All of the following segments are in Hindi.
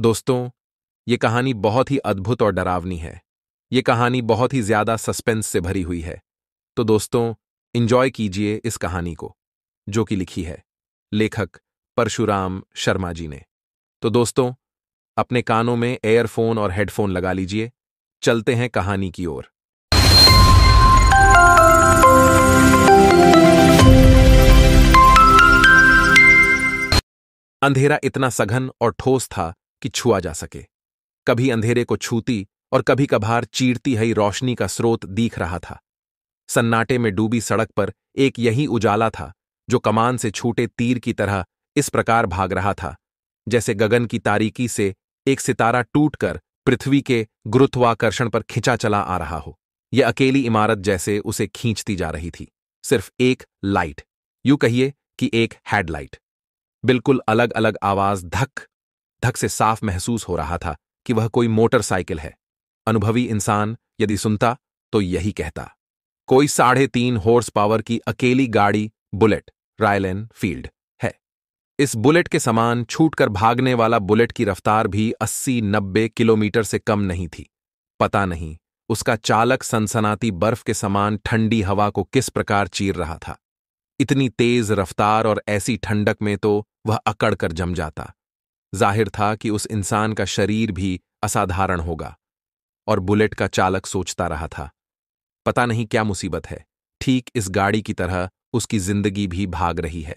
दोस्तों, ये कहानी बहुत ही अद्भुत और डरावनी है। ये कहानी बहुत ही ज़्यादा सस्पेंस से भरी हुई है। तो दोस्तों इंजॉय कीजिए इस कहानी को, जो कि लिखी है, लेखक परशुराम शर्मा जी ने। तो दोस्तों, अपने कानों में एयरफोन और हेडफोन लगा लीजिए, चलते हैं कहानी की ओर। अंधेरा इतना सघन और ठोस था कि छुआ जा सके। कभी अंधेरे को छूती और कभी कभार चीरती हई रोशनी का स्रोत दिख रहा था। सन्नाटे में डूबी सड़क पर एक यही उजाला था, जो कमान से छूटे तीर की तरह इस प्रकार भाग रहा था, जैसे गगन की तारीकी से एक सितारा टूटकर पृथ्वी के गुरुत्वाकर्षण पर खिंचा चला आ रहा हो यह अकेली इमारत जैसे उसे खींचती जा रही थी। सिर्फ़ एक लाइट, यू कहिए कि एक हेडलाइट। बिल्कुल अलग अलग आवाज़ धक धक से साफ़ महसूस हो रहा था कि वह कोई मोटरसाइकिल है। अनुभवी इंसान यदि सुनता तो यही कहता, कोई साढ़े तीन हॉर्स पावर की अकेली गाड़ी, बुलेट रायलन फ़ील्ड है। इस बुलेट के समान छूटकर भागने वाला बुलेट की रफ्तार भी अस्सी नब्बे किलोमीटर से कम नहीं थी। पता नहीं, उसका चालक सनसनाती बर्फ़ के समान ठंडी हवा को किस प्रकार चीर रहा था। इतनी तेज रफ्तार और ऐसी ठंडक में तो वह अकड़ कर जम जाता। ज़ाहिर था कि उस इंसान का शरीर भी असाधारण होगा, और बुलेट का चालक सोचता रहा था, पता नहीं क्या मुसीबत है, ठीक इस गाड़ी की तरह उसकी ज़िंदगी भी भाग रही है।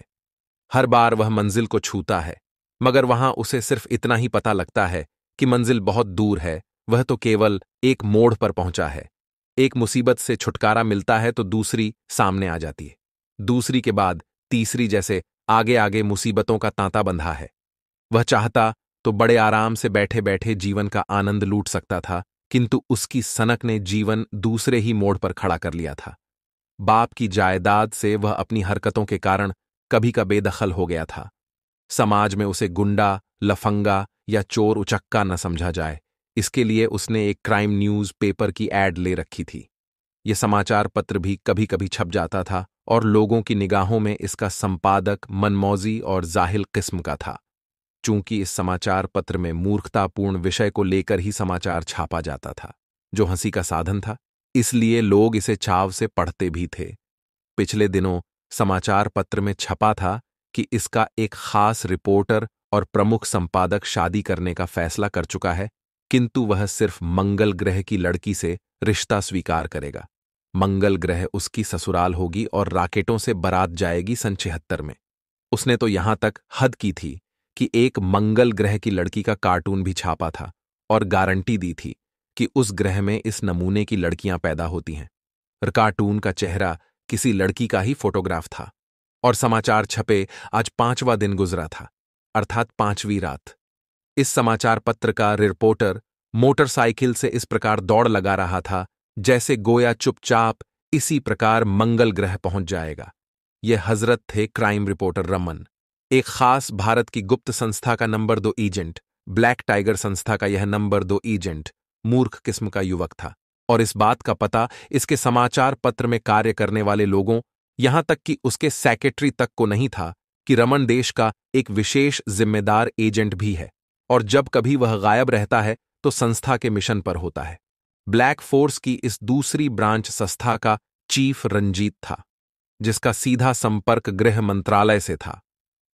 हर बार वह मंजिल को छूता है, मगर वहाँ उसे सिर्फ़ इतना ही पता लगता है कि मंजिल बहुत दूर है, वह तो केवल एक मोड़ पर पहुँचा है। एक मुसीबत से छुटकारा मिलता है तो दूसरी सामने आ जाती है, दूसरी के बाद तीसरी जैसे आगे आगे मुसीबतों का तांता बंधा है। वह चाहता तो बड़े आराम से बैठे बैठे जीवन का आनंद लूट सकता था, किंतु उसकी सनक ने जीवन दूसरे ही मोड़ पर खड़ा कर लिया था। बाप की जायदाद से वह अपनी हरकतों के कारण कभी का बेदखल हो गया था। समाज में उसे गुंडा, लफंगा या चोर उचक्का न समझा जाए, इसके लिए उसने एक क्राइम न्यूज़ पेपर की एड ले रखी थी। यह समाचार पत्र भी कभी कभी छप जाता था और लोगों की निगाहों में इसका संपादक, मनमौजी और जाहिल किस्म का था। चूँकि इस समाचार पत्र में मूर्खतापूर्ण विषय को लेकर ही समाचार छापा जाता था, जो हँसी का साधन था, इसलिए लोग इसे चाव से पढ़ते भी थे। पिछले दिनों समाचार पत्र में छपा था कि इसका एक खास रिपोर्टर और प्रमुख संपादक शादी करने का फैसला कर चुका है, किंतु वह सिर्फ़ मंगल ग्रह की लड़की से रिश्ता स्वीकार करेगा। मंगल ग्रह उसकी ससुराल होगी और राकेटों से बरात जाएगी सन छिहत्तर में। उसने तो यहाँ तक हद की थी कि एक मंगल ग्रह की लड़की का कार्टून भी छापा था और गारंटी दी थी कि उस ग्रह में इस नमूने की लड़कियाँ पैदा होती हैं। कार्टून का चेहरा किसी लड़की का ही फोटोग्राफ था और समाचार छपे आज पांचवा दिन गुजरा था, अर्थात पांचवी रात। इस समाचार पत्र का रिपोर्टर मोटरसाइकिल से इस प्रकार दौड़ लगा रहा था जैसे गोया चुपचाप इसी प्रकार मंगल ग्रह पहुँच जाएगा। यह हज़रत थे क्राइम रिपोर्टर रमन। एक खास भारत की गुप्त संस्था का नंबर दो एजेंट, ब्लैक टाइगर संस्था का यह नंबर दो एजेंट, मूर्ख किस्म का युवक था। और इस बात का पता इसके समाचार पत्र में कार्य करने वाले लोगों, यहाँ तक कि उसके सेक्रेटरी तक को नहीं था, कि रमन देश का एक विशेष जिम्मेदार एजेंट भी है। और जब कभी वह गायब रहता है तो संस्था के मिशन पर होता है। ब्लैक फोर्स की इस दूसरी ब्रांच संस्था का चीफ रंजीत था, जिसका सीधा संपर्क गृह मंत्रालय से था।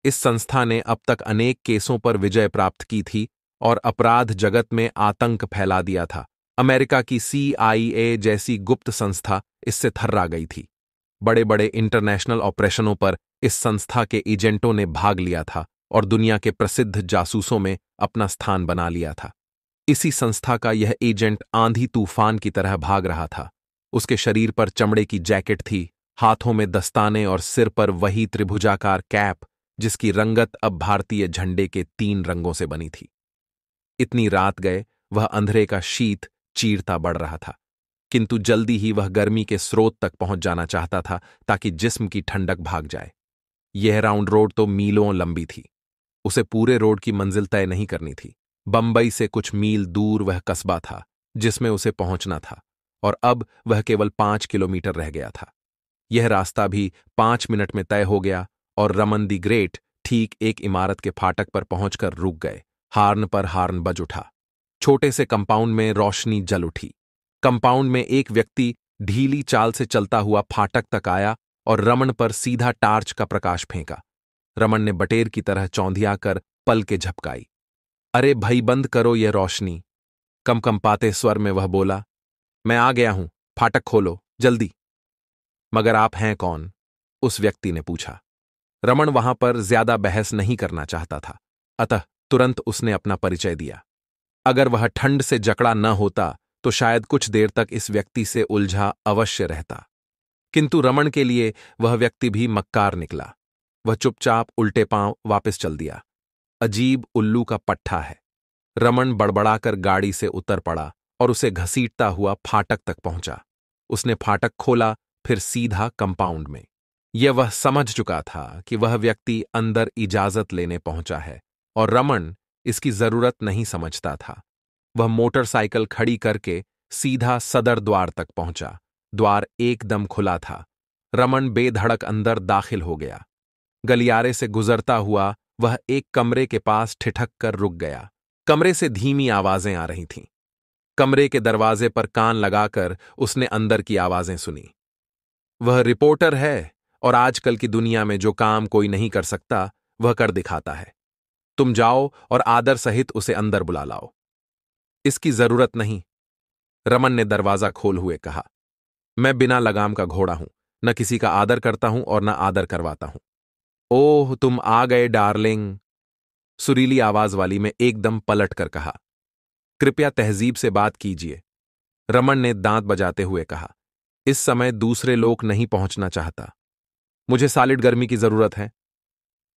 इस संस्था ने अब तक अनेक केसों पर विजय प्राप्त की थी और अपराध जगत में आतंक फैला दिया था। अमेरिका की सीआईए जैसी गुप्त संस्था इससे थर्रा गई थी। बड़े बड़े इंटरनेशनल ऑपरेशनों पर इस संस्था के एजेंटों ने भाग लिया था और दुनिया के प्रसिद्ध जासूसों में अपना स्थान बना लिया था। इसी संस्था का यह एजेंट आंधी तूफ़ान की तरह भाग रहा था। उसके शरीर पर चमड़े की जैकेट थी, हाथों में दस्ताने और सिर पर वही त्रिभुजाकार कैप जिसकी रंगत अब भारतीय झंडे के तीन रंगों से बनी थी। इतनी रात गए, वह अंधेरे का शीत, चीरता बढ़ रहा था। किंतु जल्दी ही वह गर्मी के स्रोत तक पहुँच जाना चाहता था, ताकि जिस्म की ठंडक भाग जाए। यह राउंड रोड तो मीलों लंबी थी। उसे पूरे रोड की मंजिल तय नहीं करनी थी। बंबई से कुछ मील दूर वह कस्बा था, जिसमें उसे पहुँचना था, और अब वह केवल पाँच किलोमीटर रह गया था। यह रास्ता भी पाँच मिनट में तय हो गया और रमन दी ग्रेट ठीक एक इमारत के फाटक पर पहुंचकर रुक गए। हार्न पर हार्न बज उठा। छोटे से कंपाउंड में रोशनी जल उठी। कंपाउंड में एक व्यक्ति ढीली चाल से चलता हुआ फाटक तक आया और रमन पर सीधा टार्च का प्रकाश फेंका। रमन ने बटेर की तरह चौंधिया कर पल के झपकाई। अरे भाई, बंद करो ये रोशनी। कम कम पाते स्वर में वह बोला, मैं आ गया हूँ, फाटक खोलो, जल्दी। मगर आप हैं कौन? उस व्यक्ति ने पूछा। रमन वहाँ पर ज़्यादा बहस नहीं करना चाहता था। अतः तुरंत उसने अपना परिचय दिया। अगर वह ठंड से जकड़ा न होता तो शायद कुछ देर तक इस व्यक्ति से उलझा अवश्य रहता। किंतु रमन के लिए वह व्यक्ति भी मक्कार निकला। वह चुपचाप उल्टे पाँव वापस चल दिया। अजीब उल्लू का पट्ठा है। रमन बड़बड़ाकर गाड़ी से उतर पड़ा और उसे घसीटता हुआ फाटक तक पहुँचा। उसने फाटक खोला, फिर सीधा कंपाउंड में। यह वह समझ चुका था कि वह व्यक्ति अंदर इजाज़त लेने पहुँचा है और रमन इसकी ज़रूरत नहीं समझता था। वह मोटरसाइकिल खड़ी करके सीधा सदर द्वार तक पहुँचा। द्वार एकदम खुला था। रमन बेधड़क अंदर दाखिल हो गया। गलियारे से गुजरता हुआ वह एक कमरे के पास ठिठक कर रुक गया। कमरे से धीमी आवाज़ें आ रही थीं। कमरे के दरवाजे पर कान लगाकर उसने अंदर की आवाज़ें सुनी। वह रिपोर्टर है? और आजकल की दुनिया में जो काम कोई नहीं कर सकता, वह कर दिखाता है। तुम जाओ और आदर सहित उसे अंदर बुला लाओ। इसकी ज़रूरत नहीं। रमन ने दरवाज़ा खोल हुए कहा, मैं बिना लगाम का घोड़ा हूँ, न किसी का आदर करता हूँ और न आदर करवाता हूँ। ओह, तुम आ गए डार्लिंग! सुरीली आवाज़ वाली में एकदम पलट कर कहा, कृपया तहजीब से बात कीजिए। रमन ने दांत बजाते हुए कहा, इस समय दूसरे लोग नहीं पहुँचना चाहता। मुझे सालिड गर्मी की ज़रूरत है।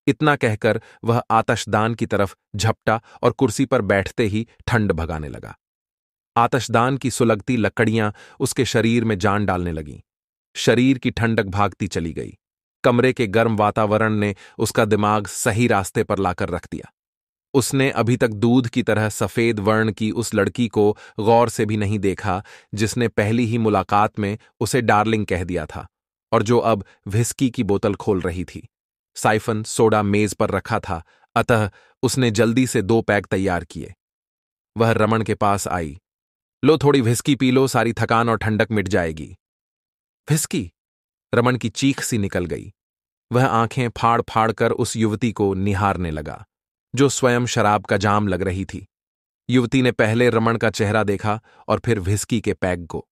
इतना कहकर वह आतशदान की तरफ़ झपटा और कुर्सी पर बैठते ही ठंड भगाने लगा। आतशदान की सुलगती लकड़ियाँ उसके शरीर में जान डालने लगीं। शरीर की ठंडक भागती चली गई। कमरे के गर्म वातावरण ने उसका दिमाग सही रास्ते पर लाकर रख दिया। उसने अभी तक दूध की तरह सफ़ेद वर्ण की उस लड़की को गौर से भी नहीं देखा, जिसने पहली ही मुलाकात में उसे डार्लिंग कह दिया था। और जो अब विस्की की बोतल खोल रही थी। साइफन सोडा मेज पर रखा था, अतः उसने जल्दी से दो पैक तैयार किए। वह रमन के पास आई। लो थोड़ी विस्की पी लो, सारी थकान और ठंडक मिट जाएगी। विस्की रमन की चीख सी निकल गई। वह आँखें फाड़ फाड़ कर उस युवती को निहारने लगा, जो स्वयं शराब का जाम लग रही थी। युवती ने पहले रमन का चेहरा देखा और फिर विस्की के पैग को।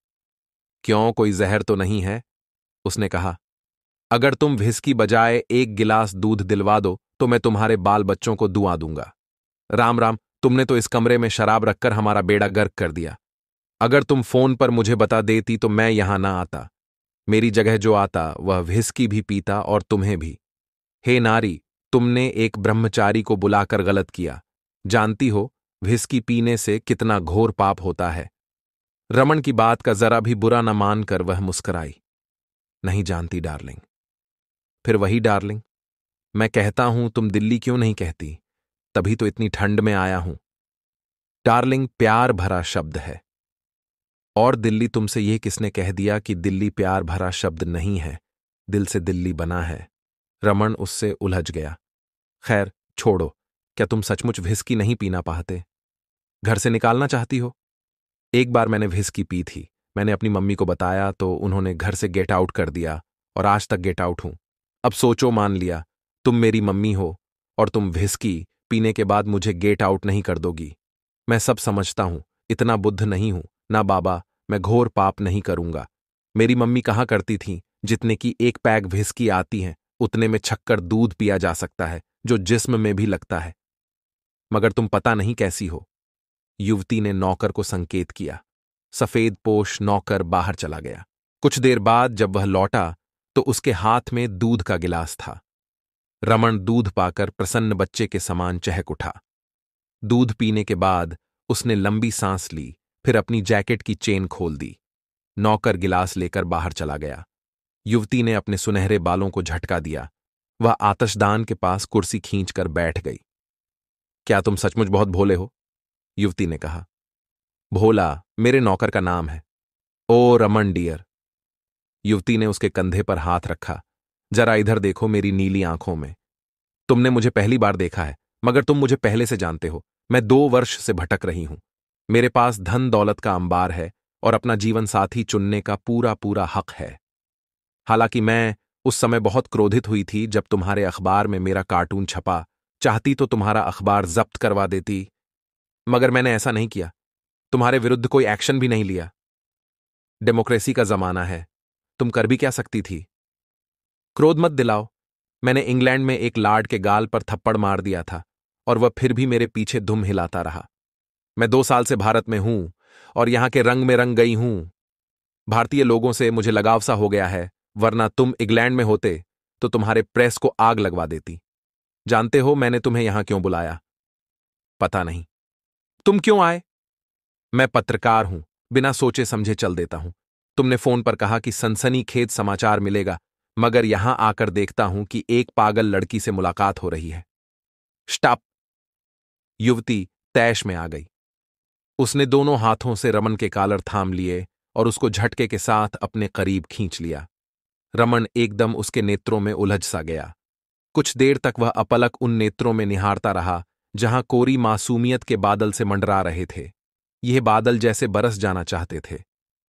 क्यों? कोई जहर तो नहीं है? उसने कहा, अगर तुम विस्की बजाए एक गिलास दूध दिलवा दो तो मैं तुम्हारे बाल बच्चों को दुआ दूँगा। राम राम, तुमने तो इस कमरे में शराब रखकर हमारा बेड़ा गर्क कर दिया। अगर तुम फ़ोन पर मुझे बता देती तो मैं यहाँ ना आता। मेरी जगह जो आता, वह विस्की भी पीता और तुम्हें भी। हे नारी, तुमने एक ब्रह्मचारी को बुलाकर गलत किया। जानती हो विस्की पीने से कितना घोर पाप होता है। रमन की बात का जरा भी बुरा न मानकर वह मुस्कराई। नहीं जानती डार्लिंग। फिर वही डार्लिंग, मैं कहता हूँ तुम दिल्ली क्यों नहीं कहती? तभी तो इतनी ठंड में आया हूँ। डार्लिंग, प्यार भरा शब्द है। और दिल्ली तुमसे यह किसने कह दिया कि दिल्ली प्यार भरा शब्द नहीं है, दिल से दिल्ली बना है? रमन उससे उलझ गया। खैर, छोड़ो, क्या तुम सचमुच विस्की नहीं पीना पाते घर से निकालना चाहती हो? एक बार मैंने विस्की पी थी। मैंने अपनी मम्मी को बताया तो उन्होंने घर से गेट आउट कर दिया और आज तक गेट आउट हूँ। अब सोचो मान लिया, तुम मेरी मम्मी हो और तुम विस्की पीने के बाद मुझे गेट आउट नहीं कर दोगी। मैं सब समझता हूँ, इतना बुद्ध नहीं हूँ, ना बाबा, मैं घोर पाप नहीं करूँगा। मेरी मम्मी कहा करती थी, जितने की एक पैग विस्की आती है, उतने में छक्कर दूध पिया जा सकता है, जो जिस्म में भी लगता है। मगर तुम पता नहीं कैसी हो। युवती ने नौकर को संकेत किया। सफ़ेद पोष नौकर बाहर चला गया। कुछ देर बाद जब वह लौटा तो उसके हाथ में दूध का गिलास था। रमन दूध पाकर प्रसन्न बच्चे के समान चहक उठा। दूध पीने के बाद उसने लंबी सांस ली, फिर अपनी जैकेट की चेन खोल दी। नौकर गिलास लेकर बाहर चला गया। युवती ने अपने सुनहरे बालों को झटका दिया। वह आतशदान के पास कुर्सी खींचकर बैठ गई। क्या तुम सचमुच बहुत भोले हो? युवती ने कहा। भोला मेरे नौकर का नाम है। Oh Raman dear. युवती ने उसके कंधे पर हाथ रखा। जरा इधर देखो मेरी नीली आँखों में। तुमने मुझे पहली बार देखा है, मगर तुम मुझे पहले से जानते हो। मैं दो वर्ष से भटक रही हूँ। मेरे पास धन दौलत का अंबार है और अपना जीवन साथी चुनने का पूरा पूरा हक है। हालाँकि मैं उस समय बहुत क्रोधित हुई थी जब तुम्हारे अखबार में मेरा कार्टून छपा। चाहती तो तुम्हारा अखबार जब्त करवा देती, मगर मैंने ऐसा नहीं किया। तुम्हारे विरुद्ध कोई एक्शन भी नहीं लिया। डेमोक्रेसी का जमाना है। तुम कर भी क्या सकती थी? क्रोध मत दिलाओ। मैंने इंग्लैंड में एक लार्ड के गाल पर थप्पड़ मार दिया था, और वह फिर भी मेरे पीछे धुम हिलाता रहा। मैं दो साल से भारत में हूँ, और यहाँ के रंग में रंग गई हूँ। भारतीय लोगों से मुझे लगाव सा हो गया है, वरना तुम इंग्लैंड में होते तो तुम्हारे प्रेस को आग लगवा देती। जानते हो मैंने तुम्हें यहाँ क्यों बुलाया? पता नहीं। तुम क्यों आए? मैं पत्रकार हूँ, बिना सोचे समझे चल देता हूँ। तुमने फ़ोन पर कहा कि सनसनी खेत समाचार मिलेगा, मगर यहाँ आकर देखता हूँ कि एक पागल लड़की से मुलाकात हो रही है। स्टॉप। युवती तैश में आ गई। उसने दोनों हाथों से रमन के कालर थाम लिए और उसको झटके के साथ अपने करीब खींच लिया। रमन एकदम उसके नेत्रों में उलझ सा गया। कुछ देर तक वह अपलक उन नेत्रों में निहारता रहा, जहाँ कोरी मासूमियत के बादल से मंडरा रहे थे। यह बादल जैसे बरस जाना चाहते थे।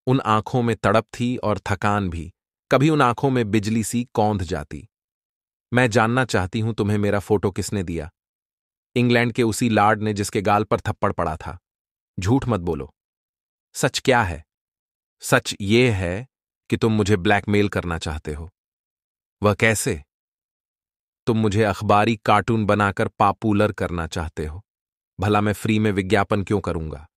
उन आँखों में तड़प थी और थकान भी। कभी उन आँखों में बिजली सी कौंध जाती। मैं जानना चाहती हूँ तुम्हें मेरा फ़ोटो किसने दिया? इंग्लैंड के उसी लार्ड ने जिसके गाल पर थप्पड़ पड़ा था। झूठ मत बोलो। सच क्या है? सच ये है कि तुम मुझे ब्लैकमेल करना चाहते हो। वह कैसे? तुम मुझे अखबारी कार्टून बनाकर पॉपुलर करना चाहते हो। भला मैं फ्री में विज्ञापन क्यों करूँगा?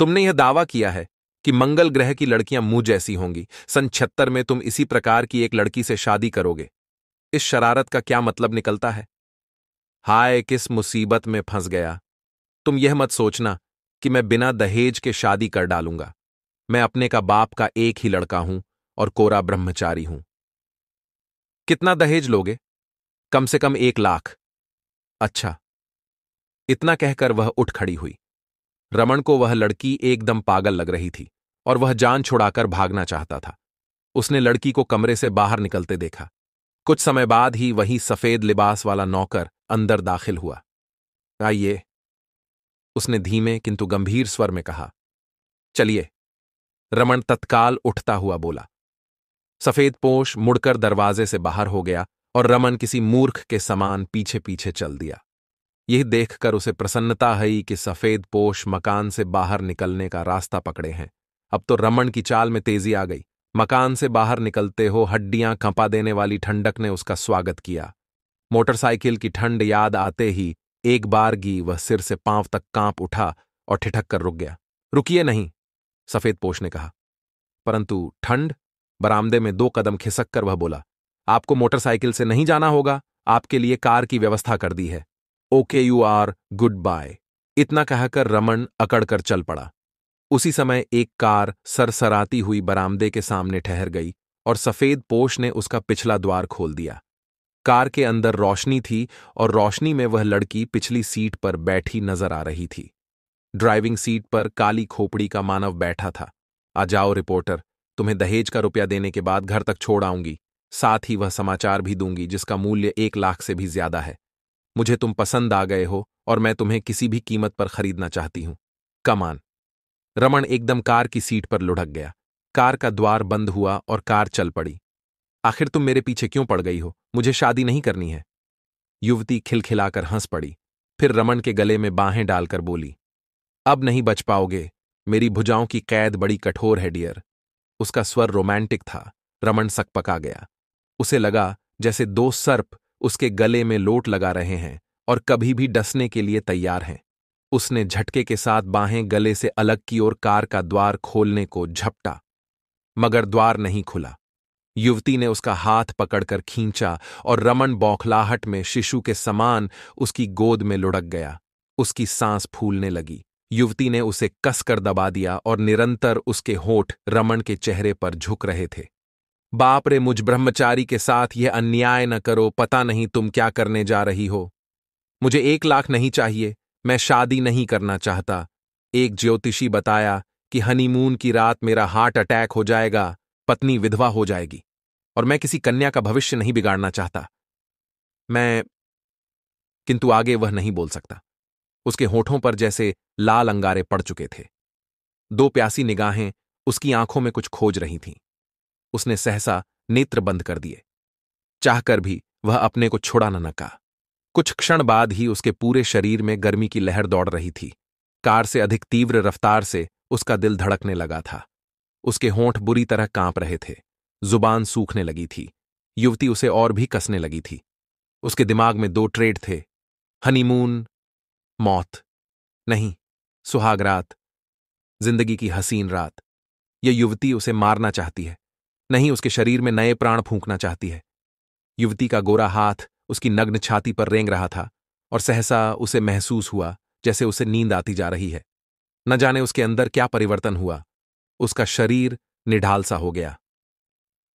तुमने यह दावा किया है कि मंगल ग्रह की लड़कियाँ मुँह जैसी होंगी। सन छत्तर में तुम इसी प्रकार की एक लड़की से शादी करोगे। इस शरारत का क्या मतलब निकलता है? हाय, किस मुसीबत में फंस गया। तुम यह मत सोचना कि मैं बिना दहेज के शादी कर डालूँगा। मैं अपने का बाप का एक ही लड़का हूँ और कोरा ब्रह्मचारी हूँ। कितना दहेज लोगे? कम से कम एक लाख। अच्छा। इतना कहकर वह उठ खड़ी हुई। रमन को वह लड़की एकदम पागल लग रही थी और वह जान छुड़ाकर भागना चाहता था। उसने लड़की को कमरे से बाहर निकलते देखा। कुछ समय बाद ही वही सफ़ेद लिबास वाला नौकर अंदर दाखिल हुआ। आइए। उसने धीमे किंतु गंभीर स्वर में कहा। चलिए। रमन तत्काल उठता हुआ बोला। सफ़ेद पोष मुड़कर दरवाजे से बाहर हो गया और रमन किसी मूर्ख के समान पीछे पीछे चल दिया। यह देखकर उसे प्रसन्नता हई कि सफ़ेद पोष मकान से बाहर निकलने का रास्ता पकड़े हैं। अब तो रमन की चाल में तेज़ी आ गई। मकान से बाहर निकलते हो हड्डियाँ कंपा देने वाली ठंडक ने उसका स्वागत किया। मोटरसाइकिल की ठंड याद आते ही एक बार गी वह सिर से पाँव तक काँप उठा और ठिठक कर रुक गया। रुकिए नहीं, सफ़ेद पोष ने कहा। परंतु ठंड बरामदे में दो कदम खिसक कर वह बोला, आपको मोटरसाइकिल से नहीं जाना होगा। आपके लिए कार की व्यवस्था कर दी है। Okay you are, goodbye. इतना कहकर रमन अकड़कर चल पड़ा। उसी समय एक कार सरसराती हुई बरामदे के सामने ठहर गई और सफ़ेद पोष ने उसका पिछला द्वार खोल दिया। कार के अंदर रोशनी थी और रोशनी में वह लड़की पिछली सीट पर बैठी नज़र आ रही थी। ड्राइविंग सीट पर काली खोपड़ी का मानव बैठा था। आ जाओ रिपोर्टर, तुम्हें दहेज का रुपया देने के बाद घर तक छोड़ आऊँगी। साथ ही वह समाचार भी दूँगी जिसका मूल्य एक लाख से भी ज़्यादा है। मुझे तुम पसंद आ गए हो और मैं तुम्हें किसी भी कीमत पर खरीदना चाहती हूँ। कमान रमन एकदम कार की सीट पर लुढ़क गया। कार का द्वार बंद हुआ और कार चल पड़ी। आखिर तुम मेरे पीछे क्यों पड़ गई हो? मुझे शादी नहीं करनी है। युवती खिलखिलाकर हंस पड़ी। फिर रमन के गले में बाहें डालकर बोली, अब नहीं बच पाओगे। मेरी भुजाओं की कैद बड़ी कठोर है, डियर। उसका स्वर रोमांटिक था। रमन सकपका गया। उसे लगा जैसे दो सर्प उसके गले में लोट लगा रहे हैं और कभी भी डसने के लिए तैयार हैं। उसने झटके के साथ बाहें गले से अलग की ओर कार का द्वार खोलने को झपटा, मगर द्वार नहीं खुला। युवती ने उसका हाथ पकड़कर खींचा और रमन बौखलाहट में शिशु के समान उसकी गोद में लुढ़क गया। उसकी सांस फूलने लगी। युवती ने उसे कसकर दबा दिया और निरंतर उसके होठ रमन के चेहरे पर झुक रहे थे। बाप रे, मुझ ब्रह्मचारी के साथ यह अन्याय न करो, पता नहीं तुम क्या करने जा रही हो। मुझे एक लाख नहीं चाहिए, मैं शादी नहीं करना चाहता। एक ज्योतिषी बताया कि हनीमून की रात मेरा हार्ट अटैक हो जाएगा, पत्नी विधवा हो जाएगी, और मैं किसी कन्या का भविष्य नहीं बिगाड़ना चाहता। मैं, किंतु आगे वह नहीं बोल सकता। उसके होठों पर जैसे लाल अंगारे पड़ चुके थे। दो प्यासी निगाहें उसकी आँखों में कुछ खोज रही थीं। उसने सहसा नेत्र बंद कर दिए। चाहकर भी वह अपने को छुड़ा न नका। कुछ क्षण बाद ही उसके पूरे शरीर में गर्मी की लहर दौड़ रही थी। कार से अधिक तीव्र रफ्तार से उसका दिल धड़कने लगा था। उसके होंठ बुरी तरह काँप रहे थे। ज़ुबान सूखने लगी थी। युवती उसे और भी कसने लगी थी। उसके दिमाग में दो ट्रेड थे। हनीमून, मौत। नहीं, सुहाग रात। ज़िंदगी की हसीन रात। यह युवती उसे मारना चाहती है। नहीं उसके शरीर में नए प्राण फूंकना चाहती है। युवती का गोरा हाथ उसकी नग्न छाती पर रेंग रहा था और सहसा उसे महसूस हुआ जैसे उसे नींद आती जा रही है। न जाने उसके अंदर क्या परिवर्तन हुआ। उसका शरीर निढाल सा हो गया।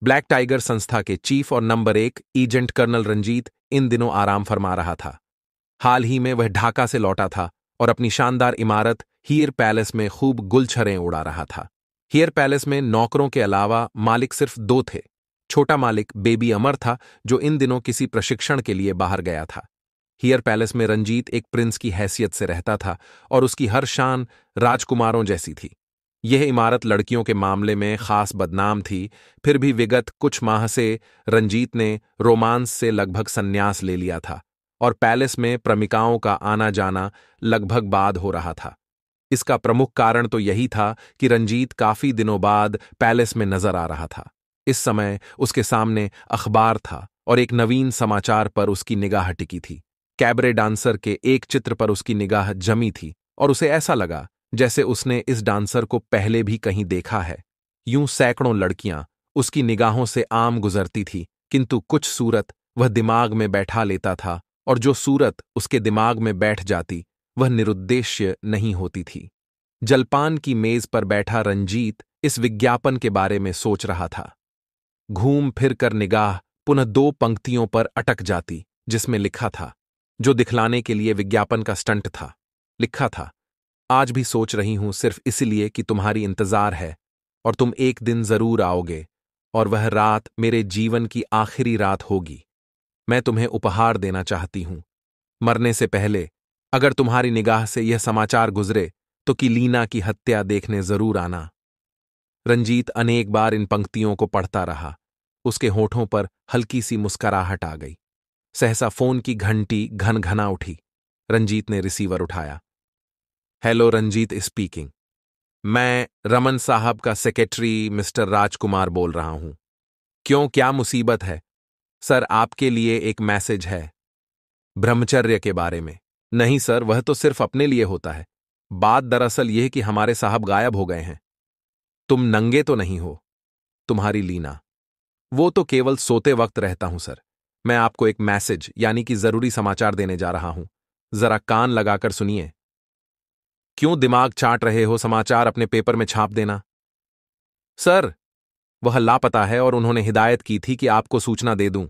ब्लैक टाइगर संस्था के चीफ और नंबर एक एजेंट कर्नल रंजीत इन दिनों आराम फरमा रहा था। हाल ही में वह ढाका से लौटा था और अपनी शानदार इमारत हीर पैलेस में खूब गुलछरें उड़ा रहा था। हीयर पैलेस में नौकरों के अलावा मालिक सिर्फ़ दो थे। छोटा मालिक बेबी अमर था, जो इन दिनों किसी प्रशिक्षण के लिए बाहर गया था। हियर पैलेस में रंजीत एक प्रिंस की हैसियत से रहता था और उसकी हर शान राजकुमारों जैसी थी। यह इमारत लड़कियों के मामले में खास बदनाम थी, फिर भी विगत कुछ माह से रंजीत ने रोमांस से लगभग संन्यास ले लिया था और पैलेस में प्रमिकाओं का आना जाना लगभग बाद हो रहा था। इसका प्रमुख कारण तो यही था कि रंजीत काफ़ी दिनों बाद पैलेस में नज़र आ रहा था। इस समय उसके सामने अखबार था और एक नवीन समाचार पर उसकी निगाह टिकी थी। कैबरे डांसर के एक चित्र पर उसकी निगाह जमी थी और उसे ऐसा लगा जैसे उसने इस डांसर को पहले भी कहीं देखा है। यूँ सैकड़ों लड़कियाँ उसकी निगाहों से आम गुजरती थी, किंतु कुछ सूरत वह दिमाग में बैठा लेता था और जो सूरत उसके दिमाग में बैठ जाती वह निरुद्देश्य नहीं होती थी। जलपान की मेज पर बैठा रंजीत इस विज्ञापन के बारे में सोच रहा था। घूम फिर कर निगाह पुनः दो पंक्तियों पर अटक जाती, जिसमें लिखा था, जो दिखलाने के लिए विज्ञापन का स्टंट था। लिखा था, आज भी सोच रही हूँ सिर्फ़ इसलिए कि तुम्हारी इंतज़ार है, और तुम एक दिन ज़रूर आओगे, और वह रात मेरे जीवन की आखिरी रात होगी। मैं तुम्हें उपहार देना चाहती हूँ। मरने से पहले अगर तुम्हारी निगाह से यह समाचार गुजरे तो कि लीना की हत्या देखने ज़रूर आना। रंजीत अनेक बार इन पंक्तियों को पढ़ता रहा। उसके होठों पर हल्की सी मुस्कराहट आ गई। सहसा फ़ोन की घंटी घन घना उठी। रंजीत ने रिसीवर उठाया। Hello Ranjit speaking. मैं रमन साहब का सेक्रेटरी मिस्टर राजकुमार बोल रहा हूँ। क्यों, क्या मुसीबत है? सर, आपके लिए एक मैसेज है। ब्रह्मचर्य के बारे में। नहीं सर, वह तो सिर्फ़ अपने लिए होता है। बात दरअसल यह कि हमारे साहब गायब हो गए हैं। तुम नंगे तो नहीं हो, तुम्हारी लीना। वो तो केवल सोते वक्त रहता हूँ सर। मैं आपको एक मैसेज, यानी कि ज़रूरी समाचार देने जा रहा हूँ। जरा कान लगाकर सुनिए। क्यों दिमाग चाट रहे हो समाचार अपने पेपर में छाप देना? सर, वह लापता है और उन्होंने हिदायत की थी कि आपको सूचना दे दूँ।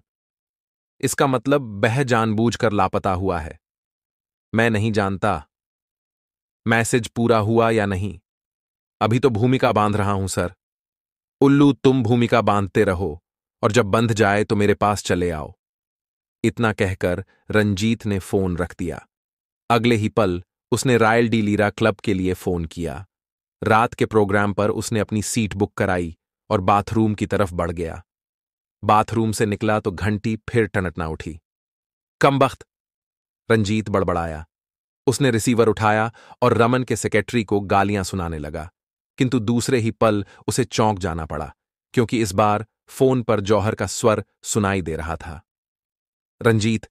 इसका मतलब बह जानबूझकर लापता हुआ है। मैं नहीं जानता, मैसेज पूरा हुआ या नहीं। अभी तो भूमिका बाँध रहा हूँ, सर। उल्लू, तुम भूमिका बांधते रहो, और जब बंध जाए तो मेरे पास चले आओ। इतना कहकर रंजीत ने फ़ोन रख दिया। अगले ही पल उसने रायल डी लीरा क्लब के लिए फ़ोन किया। रात के प्रोग्राम पर उसने अपनी सीट बुक कराई और बाथरूम की तरफ़ बढ़ गया। बाथरूम से निकला तो घंटी फिर टनटना उठी। कमबख्त रंजीत बड़बड़ाया। उसने रिसीवर उठाया और रमन के सेक्रेटरी को गालियाँ सुनाने लगा, किंतु दूसरे ही पल उसे चौंक जाना पड़ा, क्योंकि इस बार फ़ोन पर जौहर का स्वर सुनाई दे रहा था। रंजीत,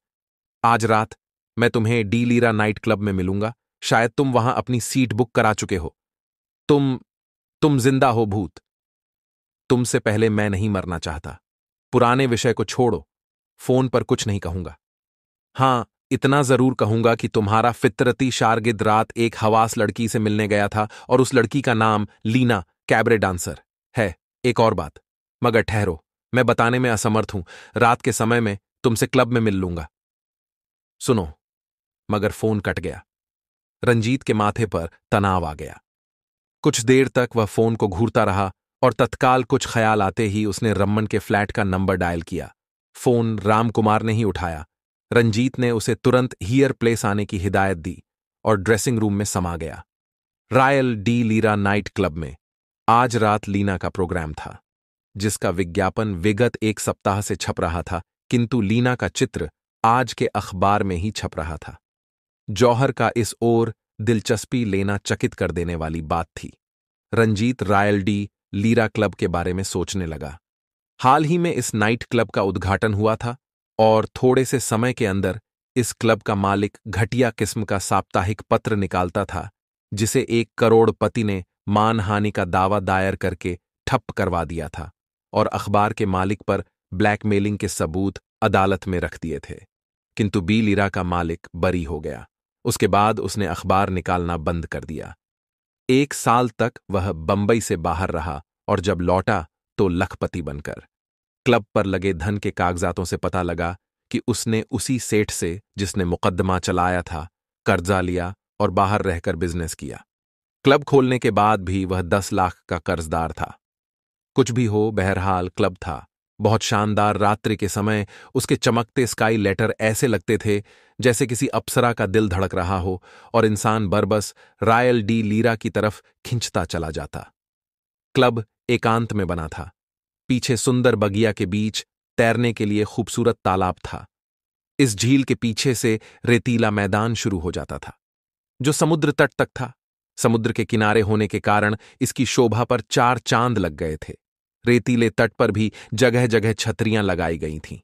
आज रात मैं तुम्हें डी लीरा नाइट क्लब में मिलूँगा, शायद तुम वहाँ अपनी सीट बुक करा चुके हो। तुम तुम ज़िंदा हो भूत। तुमसे पहले मैं नहीं मरना चाहता। पुराने विषय को छोड़ो, फ़ोन पर कुछ नहीं कहूँगा। हाँ इतना ज़रूर कहूँगा कि तुम्हारा फितरती शारगिद रात एक हवास लड़की से मिलने गया था और उस लड़की का नाम लीना कैबरे डांसर है। एक और बात, मगर ठहरो, मैं बताने में असमर्थ हूँ। रात के समय में तुमसे क्लब में मिल लूँगा। सुनो, मगर फ़ोन कट गया। रंजीत के माथे पर तनाव आ गया। कुछ देर तक वह फ़ोन को घूरता रहा और तत्काल कुछ ख्याल आते ही उसने रमन के फ्लैट का नंबर डायल किया। फ़ोन रामकुमार ने ही उठाया। रंजीत ने उसे तुरंत हियर प्लेस आने की हिदायत दी और ड्रेसिंग रूम में समा गया। Royal De Lira night club में आज रात लीना का प्रोग्राम था, जिसका विज्ञापन विगत एक सप्ताह से छप रहा था, किंतु लीना का चित्र आज के अखबार में ही छप रहा था। जौहर का इस ओर दिलचस्पी लेना चकित कर देने वाली बात थी। Ranjit Royal De Lira club के बारे में सोचने लगा। हाल ही में इस नाइट क्लब का उद्घाटन हुआ था और थोड़े से समय के अंदर इस क्लब का मालिक घटिया किस्म का साप्ताहिक पत्र निकालता था, जिसे एक करोड़पति ने मानहानि का दावा दायर करके ठप करवा दिया था और अखबार के मालिक पर ब्लैकमेलिंग के सबूत अदालत में रख दिए थे। किंतु बी लीरा का मालिक बरी हो गया। उसके बाद उसने अखबार निकालना बंद कर दिया। एक साल तक वह बंबई से बाहर रहा और जब लौटा तो लखपति बनकर। क्लब पर लगे धन के कागजातों से पता लगा कि उसने उसी सेठ से, जिसने मुकदमा चलाया था, कर्जा लिया और बाहर रहकर बिज़नेस किया। क्लब खोलने के बाद भी वह दस लाख का कर्जदार था। कुछ भी हो, बहरहाल क्लब था। बहुत शानदार रात्रि के समय उसके चमकते स्काई लेटर ऐसे लगते थे, जैसे किसी अप्सरा का दिल धड़क रहा हो और इंसान बरबस रायल डी लीरा की तरफ़ खिंचता चला जाता। क्लब एकांत में बना था। पीछे सुंदर बगिया के बीच तैरने के लिए खूबसूरत तालाब था। इस झील के पीछे से रेतीला मैदान शुरू हो जाता था, जो समुद्र तट तक था। समुद्र के किनारे होने के कारण इसकी शोभा पर चार चाँद लग गए थे। रेतीले तट पर भी जगह जगह छतरियाँ लगाई गई थीं।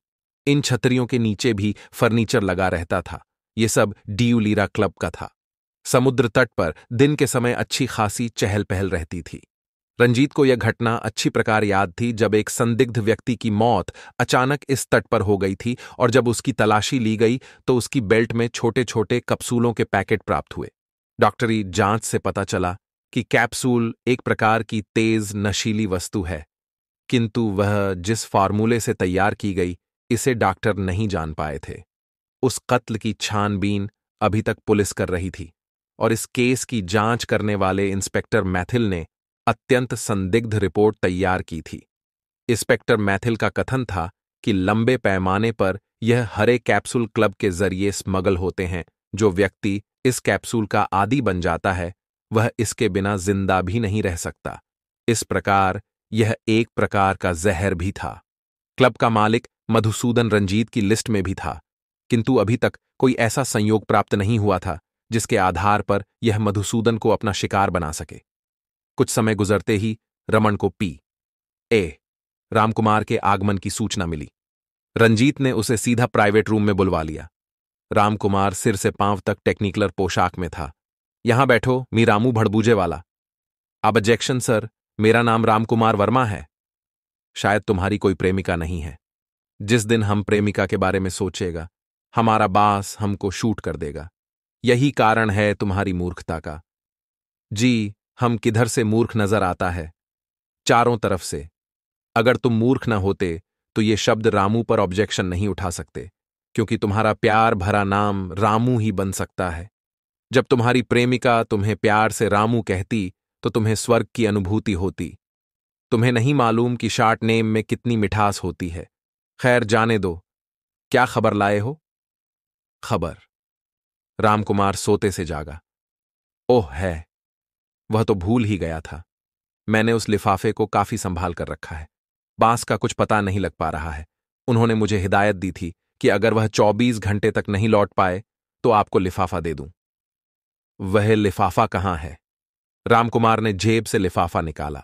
इन छतरियों के नीचे भी फर्नीचर लगा रहता था। ये सब ड्यूलीरा क्लब का था। समुद्र तट पर दिन के समय अच्छी खासी चहल पहल रहती थी। रंजीत को यह घटना अच्छी प्रकार याद थी जब एक संदिग्ध व्यक्ति की मौत अचानक इस तट पर हो गई थी और जब उसकी तलाशी ली गई तो उसकी बेल्ट में छोटे छोटे कप्सूलों के पैकेट प्राप्त हुए। डॉक्टरी जाँच से पता चला कि कैप्सूल एक प्रकार की तेज, नशीली वस्तु है, किंतु वह जिस फार्मूले से तैयार की गई, इसे डॉक्टर नहीं जान पाए थे। उस कत्ल की छानबीन अभी तक पुलिस कर रही थी और इस केस की जाँच करने वाले इंस्पेक्टर मैथिल ने अत्यंत संदिग्ध रिपोर्ट तैयार की थी। इंस्पेक्टर मैथिल का कथन था कि लंबे पैमाने पर यह हरे कैप्सूल क्लब के ज़रिए स्मगल होते हैं, जो व्यक्ति इस कैप्सूल का आदि बन जाता है, वह इसके बिना ज़िंदा भी नहीं रह सकता। इस प्रकार यह एक प्रकार का जहर भी था। क्लब का मालिक मधुसूदन रंजीत की लिस्ट में भी था, किंतु अभी तक कोई ऐसा संयोग प्राप्त नहीं हुआ था जिसके आधार पर यह मधुसूदन को अपना शिकार बना सके। कुछ समय गुजरते ही रमन को पी। ए, रामकुमार के आगमन की सूचना मिली। रंजीत ने उसे सीधा प्राइवेट रूम में बुलवा लिया। रामकुमार सिर से पाँव तक टेक्निकलर पोशाक में था। यहाँ बैठो, मी रामू भड़बूजे वाला। अब ऑब्जेक्शन सर मेरा नाम रामकुमार वर्मा है। शायद तुम्हारी कोई प्रेमिका नहीं है। जिस दिन हम प्रेमिका के बारे में सोचेगा, हमारा बास हमको शूट कर देगा। यही कारण है तुम्हारी मूर्खता का। जी हम किधर से मूर्ख नज़र आता है? चारों तरफ़ से। अगर तुम मूर्ख न होते तो ये शब्द रामू पर ऑब्जेक्शन नहीं उठा सकते, क्योंकि तुम्हारा प्यार भरा नाम रामू ही बन सकता है। जब तुम्हारी प्रेमिका तुम्हें प्यार से रामू कहती तो तुम्हें स्वर्ग की अनुभूति होती। तुम्हें नहीं मालूम कि शार्ट नेम में कितनी मिठास होती है। खैर, जाने दो। क्या खबर लाए हो? खबर। रामकुमार सोते से जागा। ओह, है। वह तो भूल ही गया था। मैंने उस लिफाफे को काफ़ी संभाल कर रखा है। बाँस का कुछ पता नहीं लग पा रहा है। उन्होंने मुझे हिदायत दी थी कि अगर वह चौबीस घंटे तक नहीं लौट पाए तो आपको लिफाफा दे दूँ। वह लिफाफा कहाँ है? रामकुमार ने जेब से लिफाफा निकाला।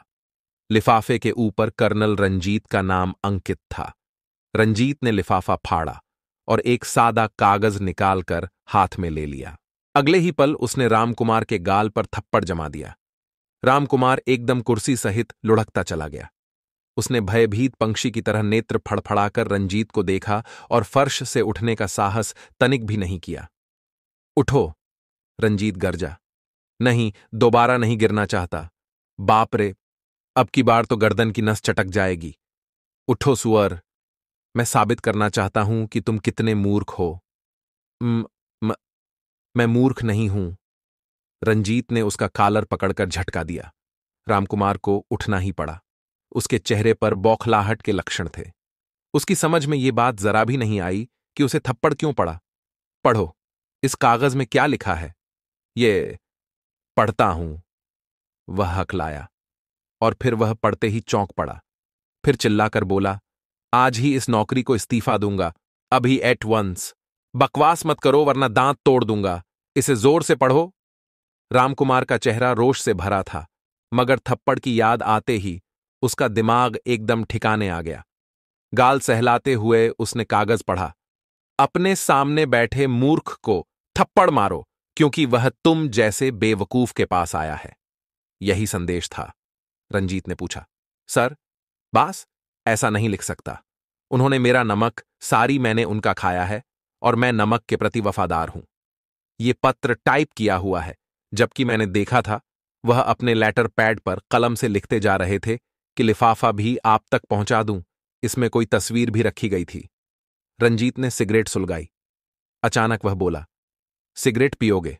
लिफाफे के ऊपर कर्नल रंजीत का नाम अंकित था। रंजीत ने लिफाफा फाड़ा और एक सादा कागज़ निकालकर हाथ में ले लिया। अगले ही पल उसने रामकुमार के गाल पर थप्पड़ जमा दिया। रामकुमार एकदम कुर्सी सहित लुढ़कता चला गया। उसने भयभीत पंक्षी की तरह नेत्र फड़फड़ाकर रंजीत को देखा और फर्श से उठने का साहस तनिक भी नहीं किया। उठो, रंजीत गरजा। नहीं, दोबारा नहीं गिरना चाहता। बाप रे, अब की बार तो गर्दन की नस चटक जाएगी। उठो, सुअर। मैं साबित करना चाहता हूँ कि तुम कितने मूर्ख हो। म, मूर्ख नहीं हूँ। रंजीत ने उसका कालर पकड़कर झटका दिया। रामकुमार को उठना ही पड़ा। उसके चेहरे पर बौखलाहट के लक्षण थे। उसकी समझ में ये बात जरा भी नहीं आई कि उसे थप्पड़ क्यों पड़ा। पढ़ो इस कागज़ में क्या लिखा है? ये पढ़ता हूँ। वह हकलाया और फिर वह पढ़ते ही चौंक पड़ा। फिर चिल्लाकर बोला आज ही इस नौकरी को इस्तीफा दूँगा। अभी एट वंस। बकवास मत करो वरना दांत तोड़ दूँगा। इसे ज़ोर से पढ़ो। रामकुमार का चेहरा रोष से भरा था, मगर थप्पड़ की याद आते ही उसका दिमाग एकदम ठिकाने आ गया। गाल सहलाते हुए उसने कागज़ पढ़ा। अपने सामने बैठे मूर्ख को थप्पड़ मारो, क्योंकि वह तुम जैसे बेवकूफ़ के पास आया है। यही संदेश था, रंजीत ने पूछा। सर, बास, ऐसा नहीं लिख सकता। उन्होंने मेरा नमक, सारी मैंने उनका खाया है, और मैं नमक के प्रति वफादार हूँ। ये पत्र टाइप किया हुआ है, जबकि मैंने देखा था, वह अपने लेटर पैड पर कलम से लिखते जा रहे थे कि लिफाफा भी आप तक पहुँचा दूँ, इसमें कोई तस्वीर भी रखी गई थी। रंजीत ने सिगरेट सुलगाई। अचानक वह बोला, सिगरेट पियोगे?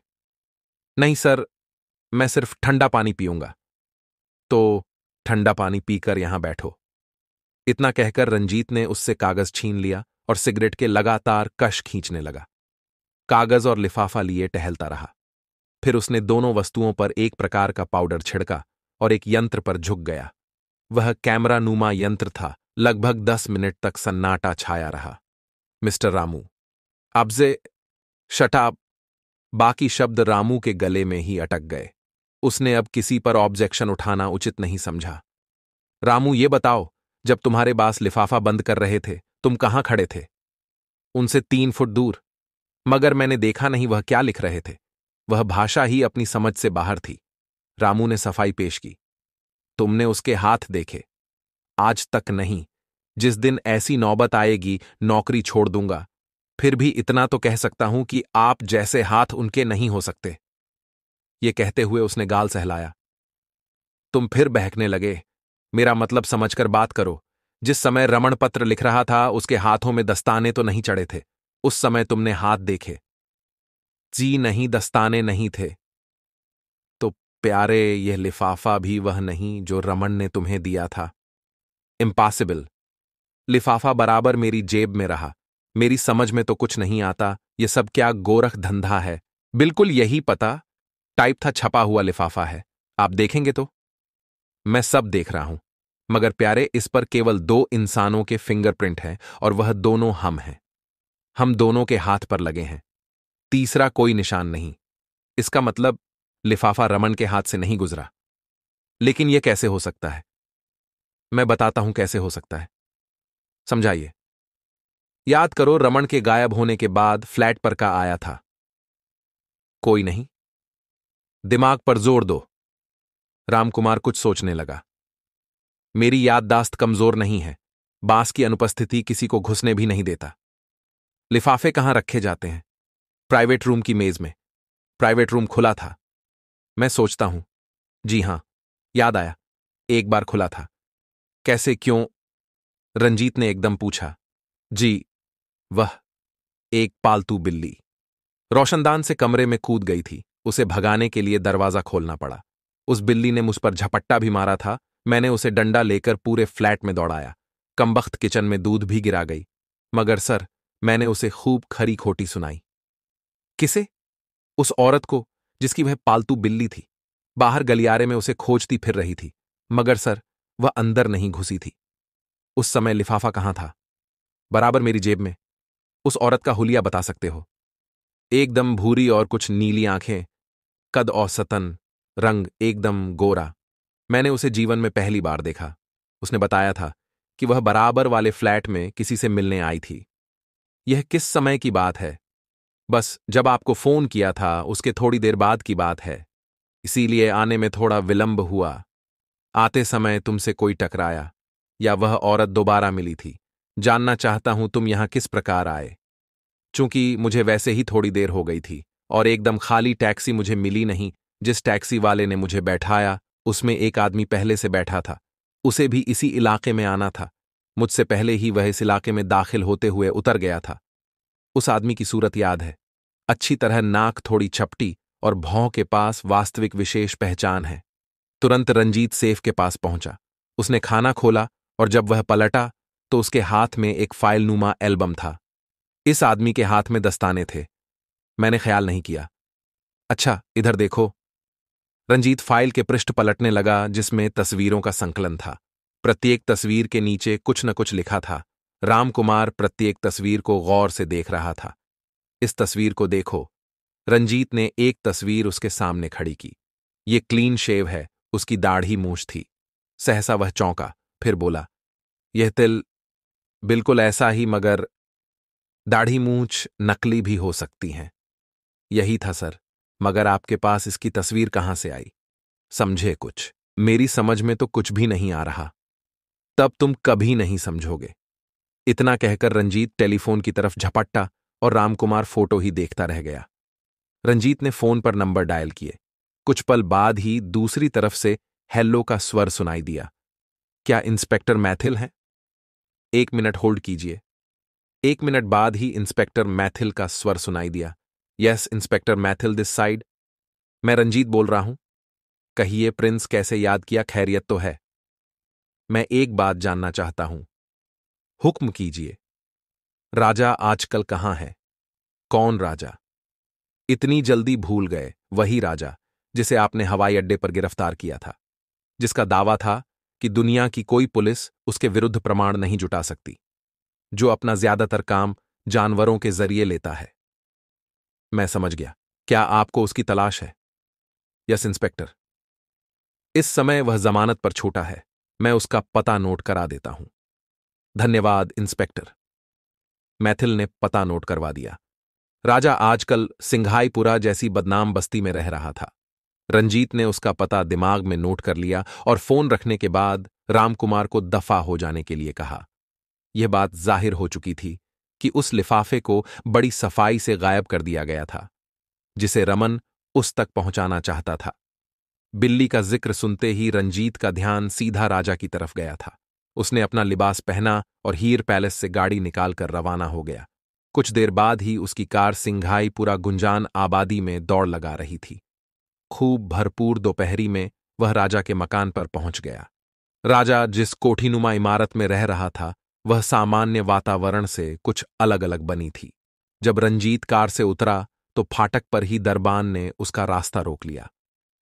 नहीं सर, मैं सिर्फ़ ठंडा पानी पीऊँगा। तो ठंडा पानी पीकर यहाँ बैठो। इतना कहकर रंजीत ने उससे कागज़ छीन लिया और सिगरेट के लगातार कश खींचने लगा। कागज़ और लिफाफा लिए टहलता रहा। फिर उसने दोनों वस्तुओं पर एक प्रकार का पाउडर छिड़का और एक यंत्र पर झुक गया। वह कैमरा नुमा यंत्र था, लगभग दस मिनट तक सन्नाटा छाया रहा। मिस्टर रामू अबजे शटाब बाकी शब्द रामू के गले में ही अटक गए। उसने अब किसी पर ऑब्जेक्शन उठाना उचित नहीं समझा। रामू, ये बताओ, जब तुम्हारे पास लिफाफा बंद कर रहे थे, तुम कहाँ खड़े थे? उनसे तीन फुट दूर। मगर मैंने देखा नहीं वह क्या लिख रहे थे। वह भाषा ही अपनी समझ से बाहर थी। रामू ने सफ़ाई पेश की। तुमने उसके हाथ देखे। आज तक नहीं। जिस दिन ऐसी नौबत आएगी, नौकरी छोड़ दूँगा। फिर भी इतना तो कह सकता हूँ कि आप जैसे हाथ उनके नहीं हो सकते। ये कहते हुए उसने गाल सहलाया। तुम फिर बहकने लगे। मेरा मतलब समझकर बात करो। जिस समय रमण पत्र लिख रहा था, उसके हाथों में दस्ताने तो नहीं चढ़े थे। उस समय तुमने हाथ देखे। जी नहीं, दस्ताने नहीं थे। तो प्यारे, यह लिफाफा भी वह नहीं जो रमन ने तुम्हें दिया था। इम्पॉसिबल लिफाफा बराबर मेरी जेब में रहा। मेरी समझ में तो कुछ नहीं आता यह सब क्या गोरख धंधा है। बिल्कुल यही पता टाइप था छपा हुआ लिफाफा है। आप देखेंगे तो। मैं सब देख रहा हूँ। मगर प्यारे, इस पर केवल दो इंसानों के फिंगरप्रिंट हैं और वह दोनों हम हैं। हम दोनों के हाथ पर लगे हैं। तीसरा कोई निशान नहीं। इसका मतलब लिफाफा रमन के हाथ से नहीं गुजरा। लेकिन यह कैसे हो सकता है? मैं बताता हूँ कैसे हो सकता है। समझाइए। याद करो, रमन के गायब होने के बाद फ्लैट पर का आया था। कोई नहीं। दिमाग पर ज़ोर दो। रामकुमार कुछ सोचने लगा। मेरी याददाश्त कमज़ोर नहीं है। बाँस की अनुपस्थिति किसी को घुसने भी नहीं देता। लिफाफे कहाँ रखे जाते हैं? प्राइवेट रूम की मेज में। प्राइवेट रूम खुला था। मैं सोचता हूँ, जी हाँ, याद आया, एक बार खुला था। कैसे, क्यों? रंजीत ने एकदम पूछा, जी, वह, एक पालतू बिल्ली। रोशनदान से कमरे में कूद गई थी। उसे भगाने के लिए दरवाज़ा खोलना पड़ा। उस बिल्ली ने मुझ पर झपट्टा भी मारा था। मैंने उसे डंडा लेकर पूरे फ्लैट में दौड़ाया। कमबख्त किचन में दूध भी गिरा गई। मगर सर मैंने उसे खूब खरी खोटी सुनाई। किसे? उस औरत को, जिसकी वह पालतू बिल्ली थी। बाहर गलियारे में उसे खोजती फिर रही थी, मगर सर, वह अंदर नहीं घुसी थी। उस समय लिफाफा कहाँ था? बराबर मेरी जेब में। उस औरत का हुलिया बता सकते हो। एकदम भूरी और कुछ नीली आँखें, कद औसतन रंग एकदम गोरा। मैंने उसे जीवन में पहली बार देखा। उसने बताया था कि वह बराबर वाले फ्लैट में किसी से मिलने आई थी। यह किस समय की बात है? बस, जब आपको फ़ोन किया था, उसके थोड़ी देर बाद की बात है। इसीलिए आने में थोड़ा विलंब हुआ। आते समय तुमसे कोई टकराया, या वह औरत दोबारा मिली थी। जानना चाहता हूँ तुम यहाँ किस प्रकार आए। चूँकि मुझे वैसे ही थोड़ी देर हो गई थी, और एकदम खाली टैक्सी मुझे मिली नहीं, जिस टैक्सी वाले ने मुझे बैठाया, उसमें एक आदमी पहले से बैठा था। उसे भी इसी इलाके में आना था। मुझसे पहले ही वह इस इलाके में दाखिल होते हुए उतर गया था। उस आदमी की सूरत याद है। अच्छी तरह नाक थोड़ी छपटी और भौं के पास वास्तविक विशेष पहचान है। तुरंत रंजीत सेफ़ के पास पहुँचा। उसने खाना खोला और जब वह पलटा तो उसके हाथ में एक फ़ाइल नुमा एल्बम था। इस आदमी के हाथ में दस्ताने थे। मैंने ख्याल नहीं किया। अच्छा इधर देखो। रंजीत फ़ाइल के पृष्ठ पलटने लगा, जिसमें तस्वीरों का संकलन था। प्रत्येक तस्वीर के नीचे कुछ न कुछ लिखा था। रामकुमार प्रत्येक तस्वीर को गौर से देख रहा था। इस तस्वीर को देखो। रंजीत ने एक तस्वीर उसके सामने खड़ी की। ये क्लीन शेव है, उसकी दाढ़ी मूछ थी। सहसा वह चौंका, फिर बोला, यह तिल बिल्कुल ऐसा ही मगर दाढ़ी मूछ नकली भी हो सकती हैं। यही था सर, मगर आपके पास इसकी तस्वीर कहाँ से आई? समझे कुछ। मेरी समझ में तो कुछ भी नहीं आ रहा। तब तुम कभी नहीं समझोगे। इतना कहकर रंजीत टेलीफोन की तरफ़ झपट्टा और रामकुमार फ़ोटो ही देखता रह गया। रंजीत ने फ़ोन पर नंबर डायल किए। कुछ पल बाद ही दूसरी तरफ़ से हेलो का स्वर सुनाई दिया। क्या इंस्पेक्टर मैथिल हैं? एक मिनट होल्ड कीजिए। एक मिनट बाद ही इंस्पेक्टर मैथिल का स्वर सुनाई दिया। Yes, inspector Maithil this side. मैं रंजीत बोल रहा हूँ। कहिए, प्रिंस, कैसे याद किया? खैरियत तो है। मैं एक बात जानना चाहता हूँ। हुक्म कीजिए। राजा आजकल कहाँ है? कौन राजा? इतनी जल्दी भूल गए, वही राजा, जिसे आपने हवाई अड्डे पर गिरफ़्तार किया था, जिसका दावा था कि दुनिया की कोई पुलिस उसके विरुद्ध प्रमाण नहीं जुटा सकती, जो अपना ज़्यादातर काम जानवरों के ज़रिए लेता है। मैं समझ गया। क्या आपको उसकी तलाश है? Yes, inspector. इस समय वह जमानत पर छूटा है। मैं उसका पता नोट करा देता हूँ। धन्यवाद, इंस्पेक्टर। मैथिल ने पता नोट करवा दिया। राजा आजकल सिंघाईपुरा जैसी बदनाम बस्ती में रह रहा था। रंजीत ने उसका पता दिमाग में नोट कर लिया और फ़ोन रखने के बाद रामकुमार को दफ़ा हो जाने के लिए कहा। यह बात ज़ाहिर हो चुकी थी कि उस लिफाफे को बड़ी सफ़ाई से गायब कर दिया गया था, जिसे रमन उस तक पहुंचाना चाहता था। बिल्ली का ज़िक्र सुनते ही रंजीत का ध्यान सीधा राजा की तरफ़ गया था। उसने अपना लिबास पहना और हीर पैलेस से गाड़ी निकालकर रवाना हो गया। कुछ देर बाद ही उसकी कार सिंघाई पूरा गुंजान आबादी में दौड़ लगा रही थी। खूब भरपूर दोपहरी में वह राजा के मकान पर पहुँच गया। राजा जिस कोठीनुमा इमारत में रह रहा था, वह सामान्य वातावरण से कुछ अलग अलग बनी थी। जब रंजीत कार से उतरा तो फाटक पर ही दरबान ने उसका रास्ता रोक लिया।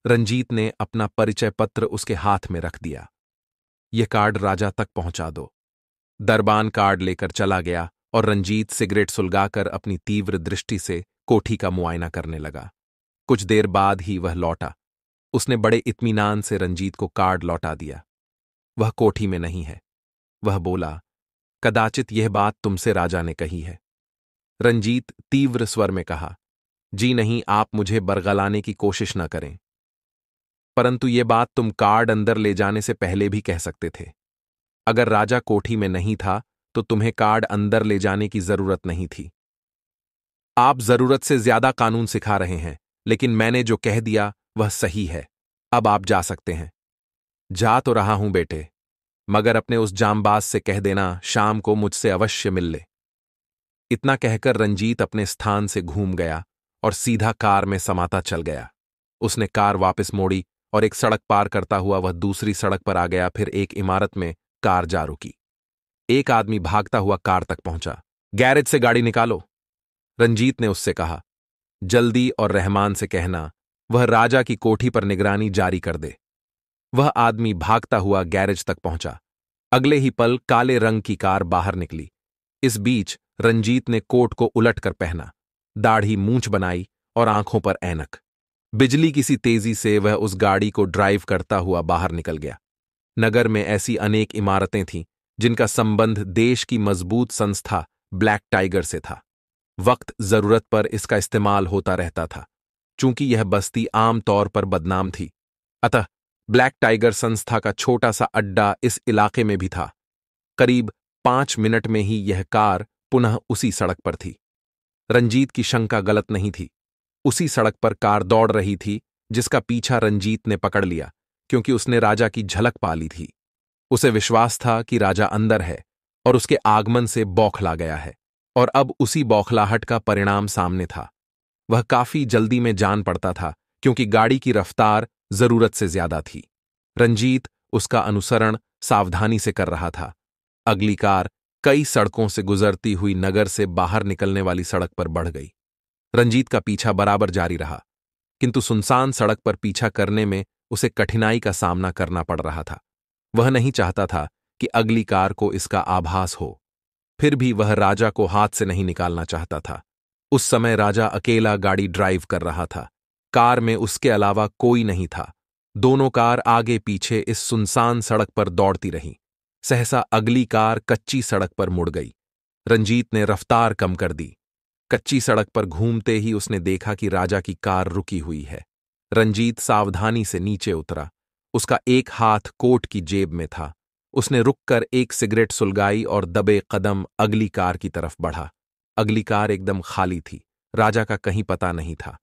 रंजीत ने अपना परिचय पत्र उसके हाथ में रख दिया। यह कार्ड राजा तक पहुँचा दो। दरबान कार्ड लेकर चला गया और रंजीत सिगरेट सुलगाकर अपनी तीव्र दृष्टि से कोठी का मुआयना करने लगा। कुछ देर बाद ही वह लौटा। उसने बड़े इत्मीनान से रंजीत को कार्ड लौटा दिया। वह कोठी में नहीं है। वह बोला, कदाचित यह बात तुमसे राजा ने कही है। रंजीत तीव्र स्वर में कहा, जी नहीं, आप मुझे बरगलाने की कोशिश न करें। परंतु ये बात तुम कार्ड अंदर ले जाने से पहले भी कह सकते थे। अगर राजा कोठी में नहीं था तो तुम्हें कार्ड अंदर ले जाने की ज़रूरत नहीं थी। आप ज़रूरत से ज़्यादा कानून सिखा रहे हैं, लेकिन मैंने जो कह दिया, वह सही है। अब आप जा सकते हैं। जा तो रहा हूँ बेटे, मगर अपने उस जामबाज से कह देना, शाम को मुझसे अवश्य मिल ले। इतना कहकर रंजीत अपने स्थान से घूम गया, और सीधा कार में समाता चल गया। उसने कार वापस मोड़ी और एक सड़क पार करता हुआ वह दूसरी सड़क पर आ गया, फिर एक इमारत में कार जा रुकी एक आदमी भागता हुआ कार तक पहुँचा। गैरेज से गाड़ी निकालो। रंजीत ने उससे कहा, जल्दी और रहमान से कहना, वह राजा की कोठी पर निगरानी जारी कर दे। वह आदमी भागता हुआ गैरेज तक पहुँचा। अगले ही पल काले रंग की कार बाहर निकली। इस बीच रंजीत ने कोट को उलटकर पहना। दाढ़ी मूंछ बनाई और आँखों पर ऐनक। बिजली किसी तेज़ी से वह उस गाड़ी को ड्राइव करता हुआ बाहर निकल गया। नगर में ऐसी अनेक इमारतें थीं, जिनका संबंध देश की मज़बूत संस्था ब्लैक टाइगर से था। वक्त, ज़रूरत पर इसका इस्तेमाल होता रहता था, चूँकि यह बस्ती आम तौर पर बदनाम थी। अतः ब्लैक टाइगर संस्था का छोटा सा अड्डा इस इलाके में भी था। करीब पाँच मिनट में ही यह कार पुनः उसी सड़क पर थी। रंजीत की शंका गलत नहीं थी। उसी सड़क पर कार दौड़ रही थी, जिसका पीछा रंजीत ने पकड़ लिया, क्योंकि उसने राजा की झलक पा ली थी। उसे विश्वास था कि राजा अंदर है, और उसके आगमन से बौखला गया है, और अब उसी बौखलाहट का परिणाम सामने था। वह काफ़ी जल्दी में जान पड़ता था, क्योंकि गाड़ी की रफ्तार ज़रूरत से ज़्यादा थी। रंजीत उसका अनुसरण सावधानी से कर रहा था। अगली कार कई सड़कों से गुजरती हुई नगर से बाहर निकलने वाली सड़क पर बढ़ गई। रंजीत का पीछा बराबर जारी रहा, किंतु सुनसान सड़क पर पीछा करने में उसे कठिनाई का सामना करना पड़ रहा था। वह नहीं चाहता था कि अगली कार को इसका आभास हो, फिर भी वह राजा को हाथ से नहीं निकालना चाहता था। उस समय राजा अकेला गाड़ी ड्राइव कर रहा था, कार में उसके अलावा कोई नहीं था। दोनों कार आगे पीछे इस सुनसान सड़क पर दौड़ती रहीं। सहसा अगली कार कच्ची सड़क पर मुड़ गई। रंजीत ने रफ्तार कम कर दी। कच्ची सड़क पर घूमते ही उसने देखा कि राजा की कार रुकी हुई है। रंजीत सावधानी से नीचे उतरा। उसका एक हाथ कोट की जेब में था। उसने रुककर एक सिगरेट सुलगाई और दबे कदम अगली कार की तरफ़ बढ़ा। अगली कार एकदम खाली थी। राजा का कहीं पता नहीं था।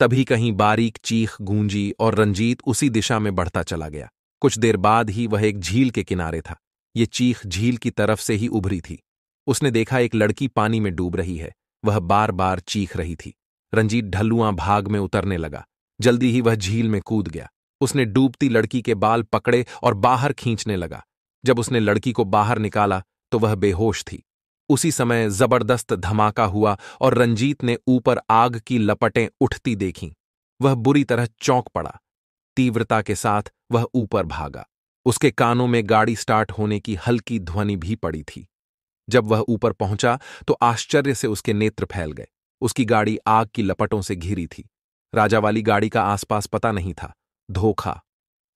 तभी कहीं बारीक चीख गूंजी और रंजीत उसी दिशा में बढ़ता चला गया। कुछ देर बाद ही वह एक झील के किनारे था। ये चीख झील की तरफ़ से ही उभरी थी। उसने देखा एक लड़की पानी में डूब रही है। वह बार बार चीख रही थी। रंजीत ढल्लुआ भाग में उतरने लगा। जल्दी ही वह झील में कूद गया। उसने डूबती लड़की के बाल पकड़े और बाहर खींचने लगा। जब उसने लड़की को बाहर निकाला तो वह बेहोश थी। उसी समय ज़बरदस्त धमाका हुआ और रंजीत ने ऊपर आग की लपटें उठती देखीं। वह बुरी तरह चौंक पड़ा। तीव्रता के साथ वह ऊपर भागा। उसके कानों में गाड़ी स्टार्ट होने की हल्की ध्वनि भी पड़ी थी। जब वह ऊपर पहुँचा तो आश्चर्य से उसके नेत्र फैल गए। उसकी गाड़ी आग की लपटों से घिरी थी। राजा वाली गाड़ी का आसपास पता नहीं था। धोखा।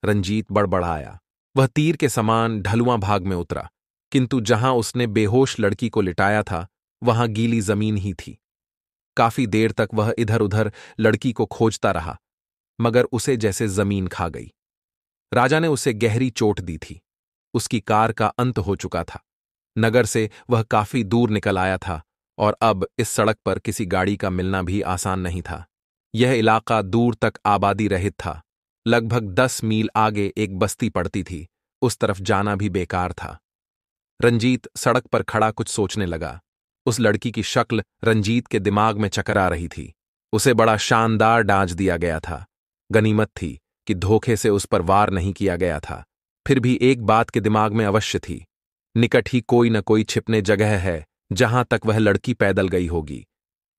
रंजीत बड़बड़ाया। वह तीर के समान ढलुआ भाग में उतरा। किंतु जहाँ उसने बेहोश लड़की को लिटाया था, वहाँ गीली ज़मीन ही थी। काफ़ी देर तक वह इधर उधर लड़की को खोजता रहा, मगर उसे जैसे ज़मीन खा गई। राजा ने उसे गहरी चोट दी थी। उसकी कार का अंत हो चुका था। नगर से वह काफ़ी दूर निकल आया था, और अब इस सड़क पर किसी गाड़ी का मिलना भी आसान नहीं था। यह इलाका दूर तक आबादी रहित था। लगभग दस मील आगे एक बस्ती पड़ती थी, उस तरफ़ जाना भी बेकार था। रंजीत सड़क पर खड़ा कुछ सोचने लगा। उस लड़की की शक्ल रंजीत के दिमाग में चकरा रही थी। उसे बड़ा शानदार डांच दिया गया था। गनीमत थी कि धोखे से उस पर वार नहीं किया गया था। फिर भी एक बात के दिमाग में अवश्य थी। निकट ही कोई न कोई छिपने जगह है, जहाँ तक वह लड़की पैदल गई होगी।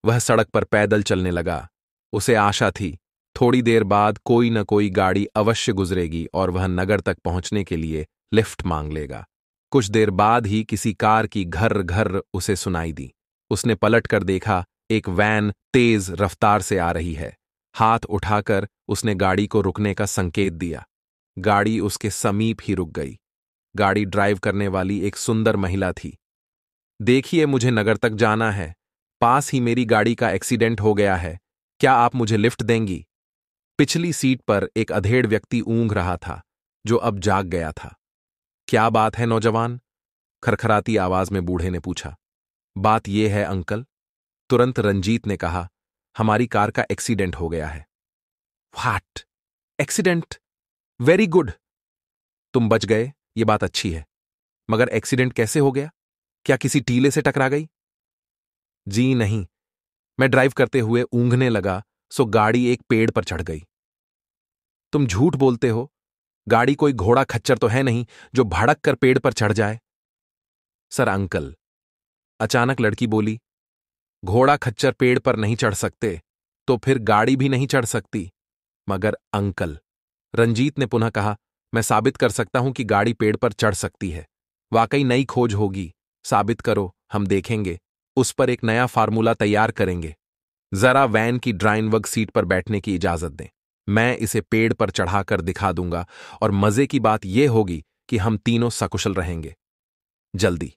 वह सड़क पर पैदल चलने लगा। उसे आशा थी, थोड़ी देर बाद कोई न कोई गाड़ी अवश्य गुजरेगी और वह नगर तक पहुँचने के लिए लिफ्ट मांग लेगा। कुछ देर बाद ही किसी कार की घर घर उसे सुनाई दी। उसने पलट कर देखा, एक वैन तेज रफ्तार से आ रही है। हाथ उठाकर उसने गाड़ी को रुकने का संकेत दिया। गाड़ी उसके समीप ही रुक गई। गाड़ी ड्राइव करने वाली एक सुंदर महिला थी। देखिए मुझे नगर तक जाना है। पास ही मेरी गाड़ी का एक्सीडेंट हो गया है। क्या आप मुझे लिफ्ट देंगी? पिछली सीट पर एक अधेड़ व्यक्ति ऊंघ रहा था, जो अब जाग गया था। क्या बात है नौजवान? खरखराती आवाज़ में बूढ़े ने पूछा। बात यह है, अंकल। तुरंत रंजीत ने कहा, हमारी कार का एक्सीडेंट हो गया है। वाट एक्सीडेंट वेरी गुड तुम बच गए। ये बात अच्छी है। मगर एक्सीडेंट कैसे हो गया? क्या किसी टीले से टकरा गई? जी नहीं। मैं ड्राइव करते हुए ऊंघने लगा, सो गाड़ी एक पेड़ पर चढ़ गई। तुम झूठ बोलते हो। गाड़ी कोई घोड़ा खच्चर तो है नहीं, जो भड़क कर पेड़ पर चढ़ जाए। सर अंकल, अचानक लड़की बोली, घोड़ा खच्चर पेड़ पर नहीं चढ़ सकते तो फिर गाड़ी भी नहीं चढ़ सकती। मगर अंकल, रंजीत ने पुनः कहा मैं साबित कर सकता हूँ कि गाड़ी पेड़ पर चढ़ सकती है। वाकई नई खोज होगी। साबित करो, हम देखेंगे। उस पर एक नया फार्मूला तैयार करेंगे। जरा वैन की ड्राइनवर्ग सीट पर बैठने की इजाज़त दें। मैं इसे पेड़ पर चढ़ाकर दिखा दूँगा और मज़े की बात यह होगी कि हम तीनों सकुशल रहेंगे। जल्दी।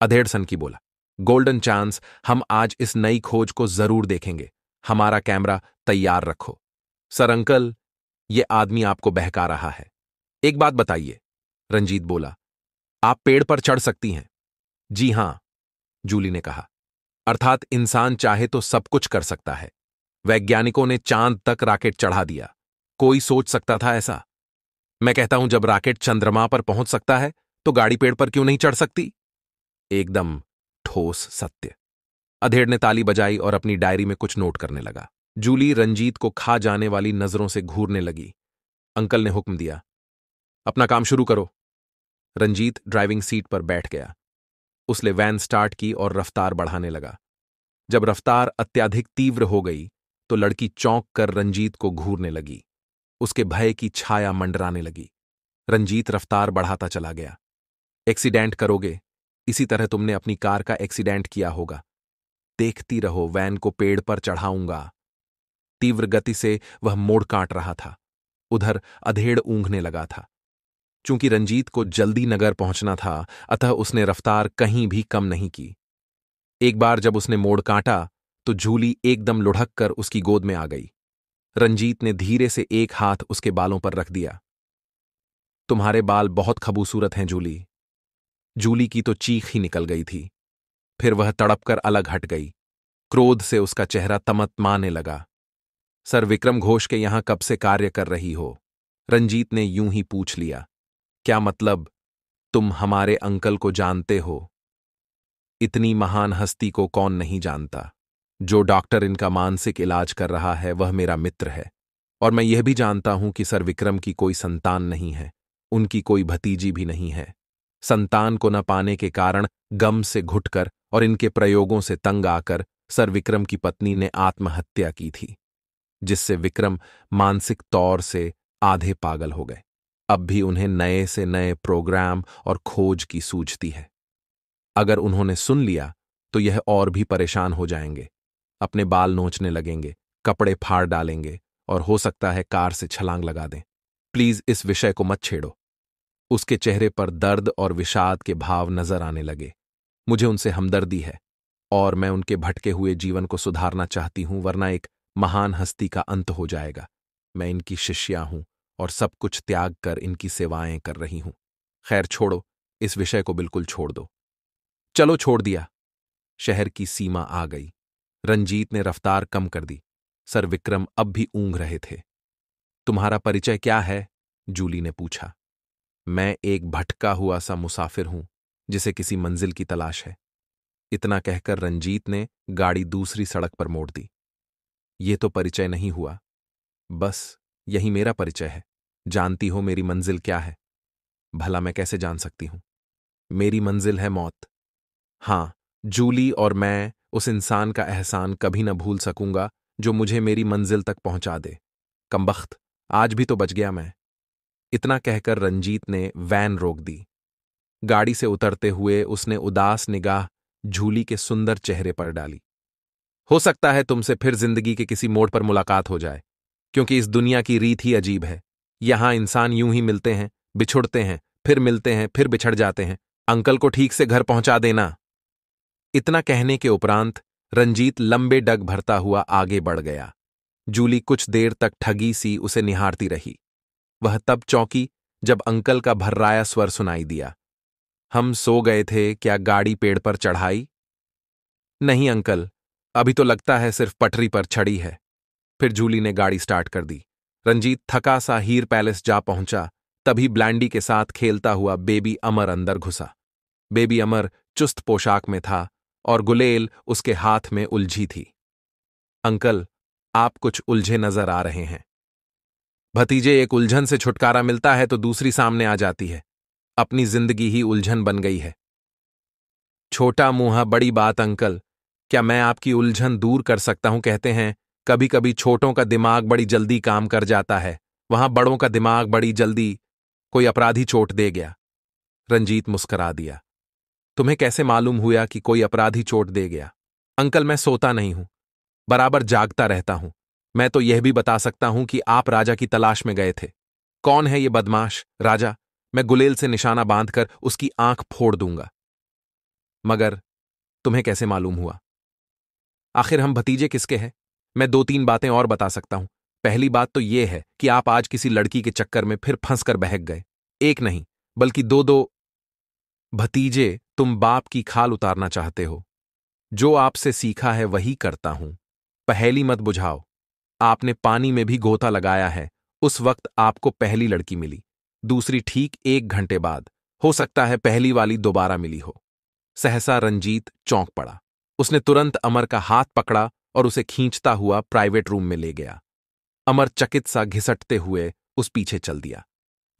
अधेड़सन की बोला, गोल्डन चांस, हम आज इस नई खोज को ज़रूर देखेंगे। हमारा कैमरा तैयार रखो। सर, अंकल, ये आदमी आपको बहका रहा है। एक बात बताइए। रंजीत बोला, आप पेड़ पर चढ़ सकती हैं। जी हाँ, जूली ने कहा। अर्थात इंसान चाहे तो सब कुछ कर सकता है। वैज्ञानिकों ने चाँद तक राकेट चढ़ा दिया। कोई सोच सकता था ऐसा? मैं कहता हूँ, जब राकेट चंद्रमा पर पहुँच सकता है तो गाड़ी पेड़ पर क्यों नहीं चढ़ सकती? एकदम ठोस सत्य। अधेड़ ने ताली बजाई और अपनी डायरी में कुछ नोट करने लगा। जूली रंजीत को खा जाने वाली नज़रों से घूरने लगी। अंकल ने हुक्म दिया अपना काम शुरू करो। रंजीत ड्राइविंग सीट पर बैठ गया। उसने वैन स्टार्ट की और रफ्तार बढ़ाने लगा। जब रफ्तार अत्याधिक तीव्र हो गई तो लड़की चौंक कर रंजीत को घूरने लगी। उसके भय की छाया मंडराने लगी। रंजीत रफ्तार बढ़ाता चला गया। एक्सीडेंट करोगे? इसी तरह तुमने अपनी कार का एक्सीडेंट किया होगा। देखती रहो, वैन को पेड़ पर चढ़ाऊँगा। तीव्र गति से वह मोड़ काट रहा था। उधर अधेड़ ऊंघने लगा था। चूँकि रंजीत को जल्दी नगर पहुँचना था, अतः उसने रफ्तार कहीं भी कम नहीं की। एक बार जब उसने मोड़ काटा तो झूली एकदम लुढ़क कर उसकी गोद में आ गई। रंजीत ने धीरे से एक हाथ उसके बालों पर रख दिया। तुम्हारे बाल बहुत खबूसूरत हैं जूली जूली की तो चीख ही निकल गई थी। फिर वह तड़पकर अलग हट गई। क्रोध से उसका चेहरा तमतमाने लगा। सर विक्रम घोष के यहाँ कब से कार्य कर रही हो? रंजीत ने यूँ ही पूछ लिया। क्या मतलब तुम हमारे अंकल को जानते हो? इतनी महान हस्ती को कौन नहीं जानता? जो डॉक्टर इनका मानसिक इलाज कर रहा है, वह मेरा मित्र है। और मैं यह भी जानता हूँ कि सर विक्रम की कोई संतान नहीं है, उनकी कोई भतीजी भी नहीं है। संतान को न पाने के कारण गम से घुटकर और इनके प्रयोगों से तंग आकर सर विक्रम की पत्नी ने आत्महत्या की थी, जिससे विक्रम मानसिक तौर से आधे पागल हो गए। अब भी उन्हें नए से नए प्रोग्राम और खोज की सूझती है। अगर उन्होंने सुन लिया तो यह और भी परेशान हो जाएँगे। अपने बाल नोचने लगेंगे, कपड़े फाड़ डालेंगे और हो सकता है कार से छलांग लगा दें। प्लीज़ इस विषय को मत छेड़ो। उसके चेहरे पर दर्द और विषाद के भाव नज़र आने लगे। मुझे उनसे हमदर्दी है और मैं उनके भटके हुए जीवन को सुधारना चाहती हूँ, वरना एक महान हस्ती का अंत हो जाएगा। मैं इनकी शिष्या हूँ। और सब कुछ त्याग कर इनकी सेवाएँ कर रही हूँ। खैर, छोड़ो, इस विषय को बिल्कुल छोड़ दो। चलो छोड़ दिया। शहर की सीमा आ गई। रंजीत ने रफ्तार कम कर दी। सर विक्रम अब भी ऊंघ रहे थे। तुम्हारा परिचय क्या है? जूली ने पूछा। मैं एक भटका हुआ सा मुसाफिर हूँ, जिसे किसी मंजिल की तलाश है। इतना कहकर रंजीत ने गाड़ी दूसरी सड़क पर मोड़ दी। ये तो परिचय नहीं हुआ। बस यही मेरा परिचय है। जानती हो मेरी मंजिल क्या है? भला मैं कैसे जान सकती हूँ? मेरी मंजिल है मौत। हाँ, जूली और मैं उस इंसान का एहसान कभी न भूल सकूँगा जो मुझे मेरी मंजिल तक पहुँचा दे। कमबख्त, आज भी तो बच गया मैं। इतना कहकर रंजीत ने वैन रोक दी। गाड़ी से उतरते हुए उसने उदास निगाह झूली के सुंदर चेहरे पर डाली। हो सकता है तुमसे फिर ज़िंदगी के किसी मोड़ पर मुलाकात हो जाए। क्योंकि इस दुनिया की रीत ही अजीब है। यहाँ इंसान यूँ ही मिलते हैं, बिछुड़ते हैं, फिर मिलते हैं, फिर बिछड़ जाते हैं। अंकल को ठीक से घर पहुँचा देना। इतना कहने के उपरांत रंजीत लंबे डग भरता हुआ आगे बढ़ गया। जूली कुछ देर तक ठगी सी उसे निहारती रही। वह तब चौंकी जब अंकल का भर्राया स्वर सुनाई दिया। हम सो गए थे, क्या गाड़ी पेड़ पर चढ़ाई? नहीं अंकल, अभी तो लगता है सिर्फ़ पटरी पर छड़ी है। फिर जूली ने गाड़ी स्टार्ट कर दी। रंजीत थका सा हीर पैलेस जा पहुँचा, तभी ब्लैंडी के साथ खेलता हुआ बेबी अमर अंदर घुसा। बेबी अमर चुस्त पोशाक में था और गुलेल उसके हाथ में उलझी थी। अंकल, आप कुछ उलझे नज़र आ रहे हैं। भतीजे एक उलझन से छुटकारा मिलता है तो दूसरी सामने आ जाती है। अपनी ज़िंदगी ही उलझन बन गई है। छोटा मुँह, बड़ी बात, अंकल। क्या मैं आपकी उलझन दूर कर सकता हूँ, कहते हैं कभी कभी छोटों का दिमाग बड़ी जल्दी काम कर जाता है। वहाँ बड़ों का दिमाग बड़ी जल्दी कोई अपराधी चोट दे गया। रंजीत मुस्करा दिया। तुम्हें कैसे मालूम हुआ कि कोई अपराधी चोट दे गया? अंकल, मैं सोता नहीं हूँ। बराबर जागता रहता हूँ। मैं तो यह भी बता सकता हूँ कि आप राजा की तलाश में गए थे। कौन है ये बदमाश? राजा, मैं गुलेल से निशाना बांधकर उसकी आँख फोड़ दूँगा। मगर तुम्हें कैसे मालूम हुआ? आखिर हम भतीजे किसके हैं? मैं दो तीन बातें और बता सकता हूँ। पहली बात तो यह है कि आप आज किसी लड़की के चक्कर में फिर फंस कर बहक गए। एक नहीं, बल्कि दो दो भतीजे तुम बाप की खाल उतारना चाहते हो। जो आपसे सीखा है वही करता हूँ। पहली मत बुझाओ। आपने पानी में भी गोता लगाया है। उस वक्त आपको पहली लड़की मिली। दूसरी ठीक एक घंटे बाद। हो सकता है पहली वाली दोबारा मिली हो। सहसा रंजीत चौंक पड़ा। उसने तुरंत अमर का हाथ पकड़ा और उसे खींचता हुआ प्राइवेट रूम में ले गया। अमर चकित सा घिसटते हुए उस पीछे चल दिया।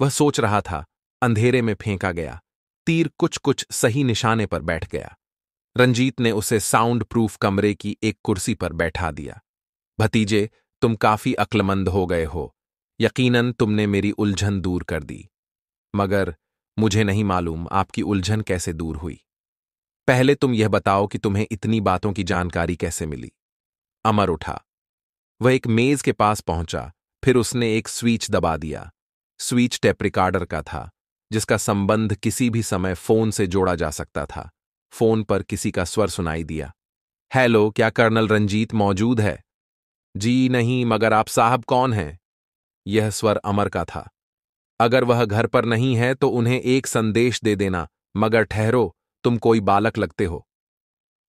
वह सोच रहा था, अंधेरे में फेंका गया। तीर कुछ कुछ सही निशाने पर बैठ गया। रंजीत ने उसे साउंड प्रूफ कमरे की एक कुर्सी पर बैठा दिया। भतीजे, तुम काफ़ी अक्लमंद हो गए हो। यकीनन तुमने मेरी उलझन दूर कर दी। मगर मुझे नहीं मालूम आपकी उलझन कैसे दूर हुई। पहले तुम यह बताओ कि तुम्हें इतनी बातों की जानकारी कैसे मिली। अमर उठा। वह एक मेज के पास पहुँचा, फिर उसने एक स्विच दबा दिया। स्विच टेप रिकॉर्डर का था, जिसका संबंध किसी भी समय फ़ोन से जोड़ा जा सकता था। फ़ोन पर किसी का स्वर सुनाई दिया। हेलो, क्या कर्नल रंजीत मौजूद है? जी नहीं, मगर आप साहब कौन हैं? यह स्वर अमर का था। अगर वह घर पर नहीं है तो उन्हें एक संदेश दे देना, मगर ठहरो, तुम कोई बालक लगते हो।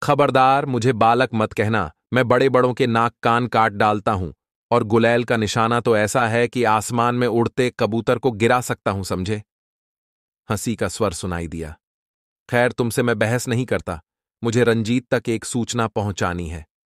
खबरदार, मुझे बालक मत कहना मैं बड़े बड़ों के नाक कान काट डालता हूँ, और गुलैल का निशाना तो ऐसा है कि आसमान में उड़ते कबूतर को गिरा सकता हूँ, समझे? हँसी का स्वर सुनाई दिया। खैर, तुमसे मैं बहस नहीं करता। मुझे रंजीत तक एक सूचना पहुंचानी है।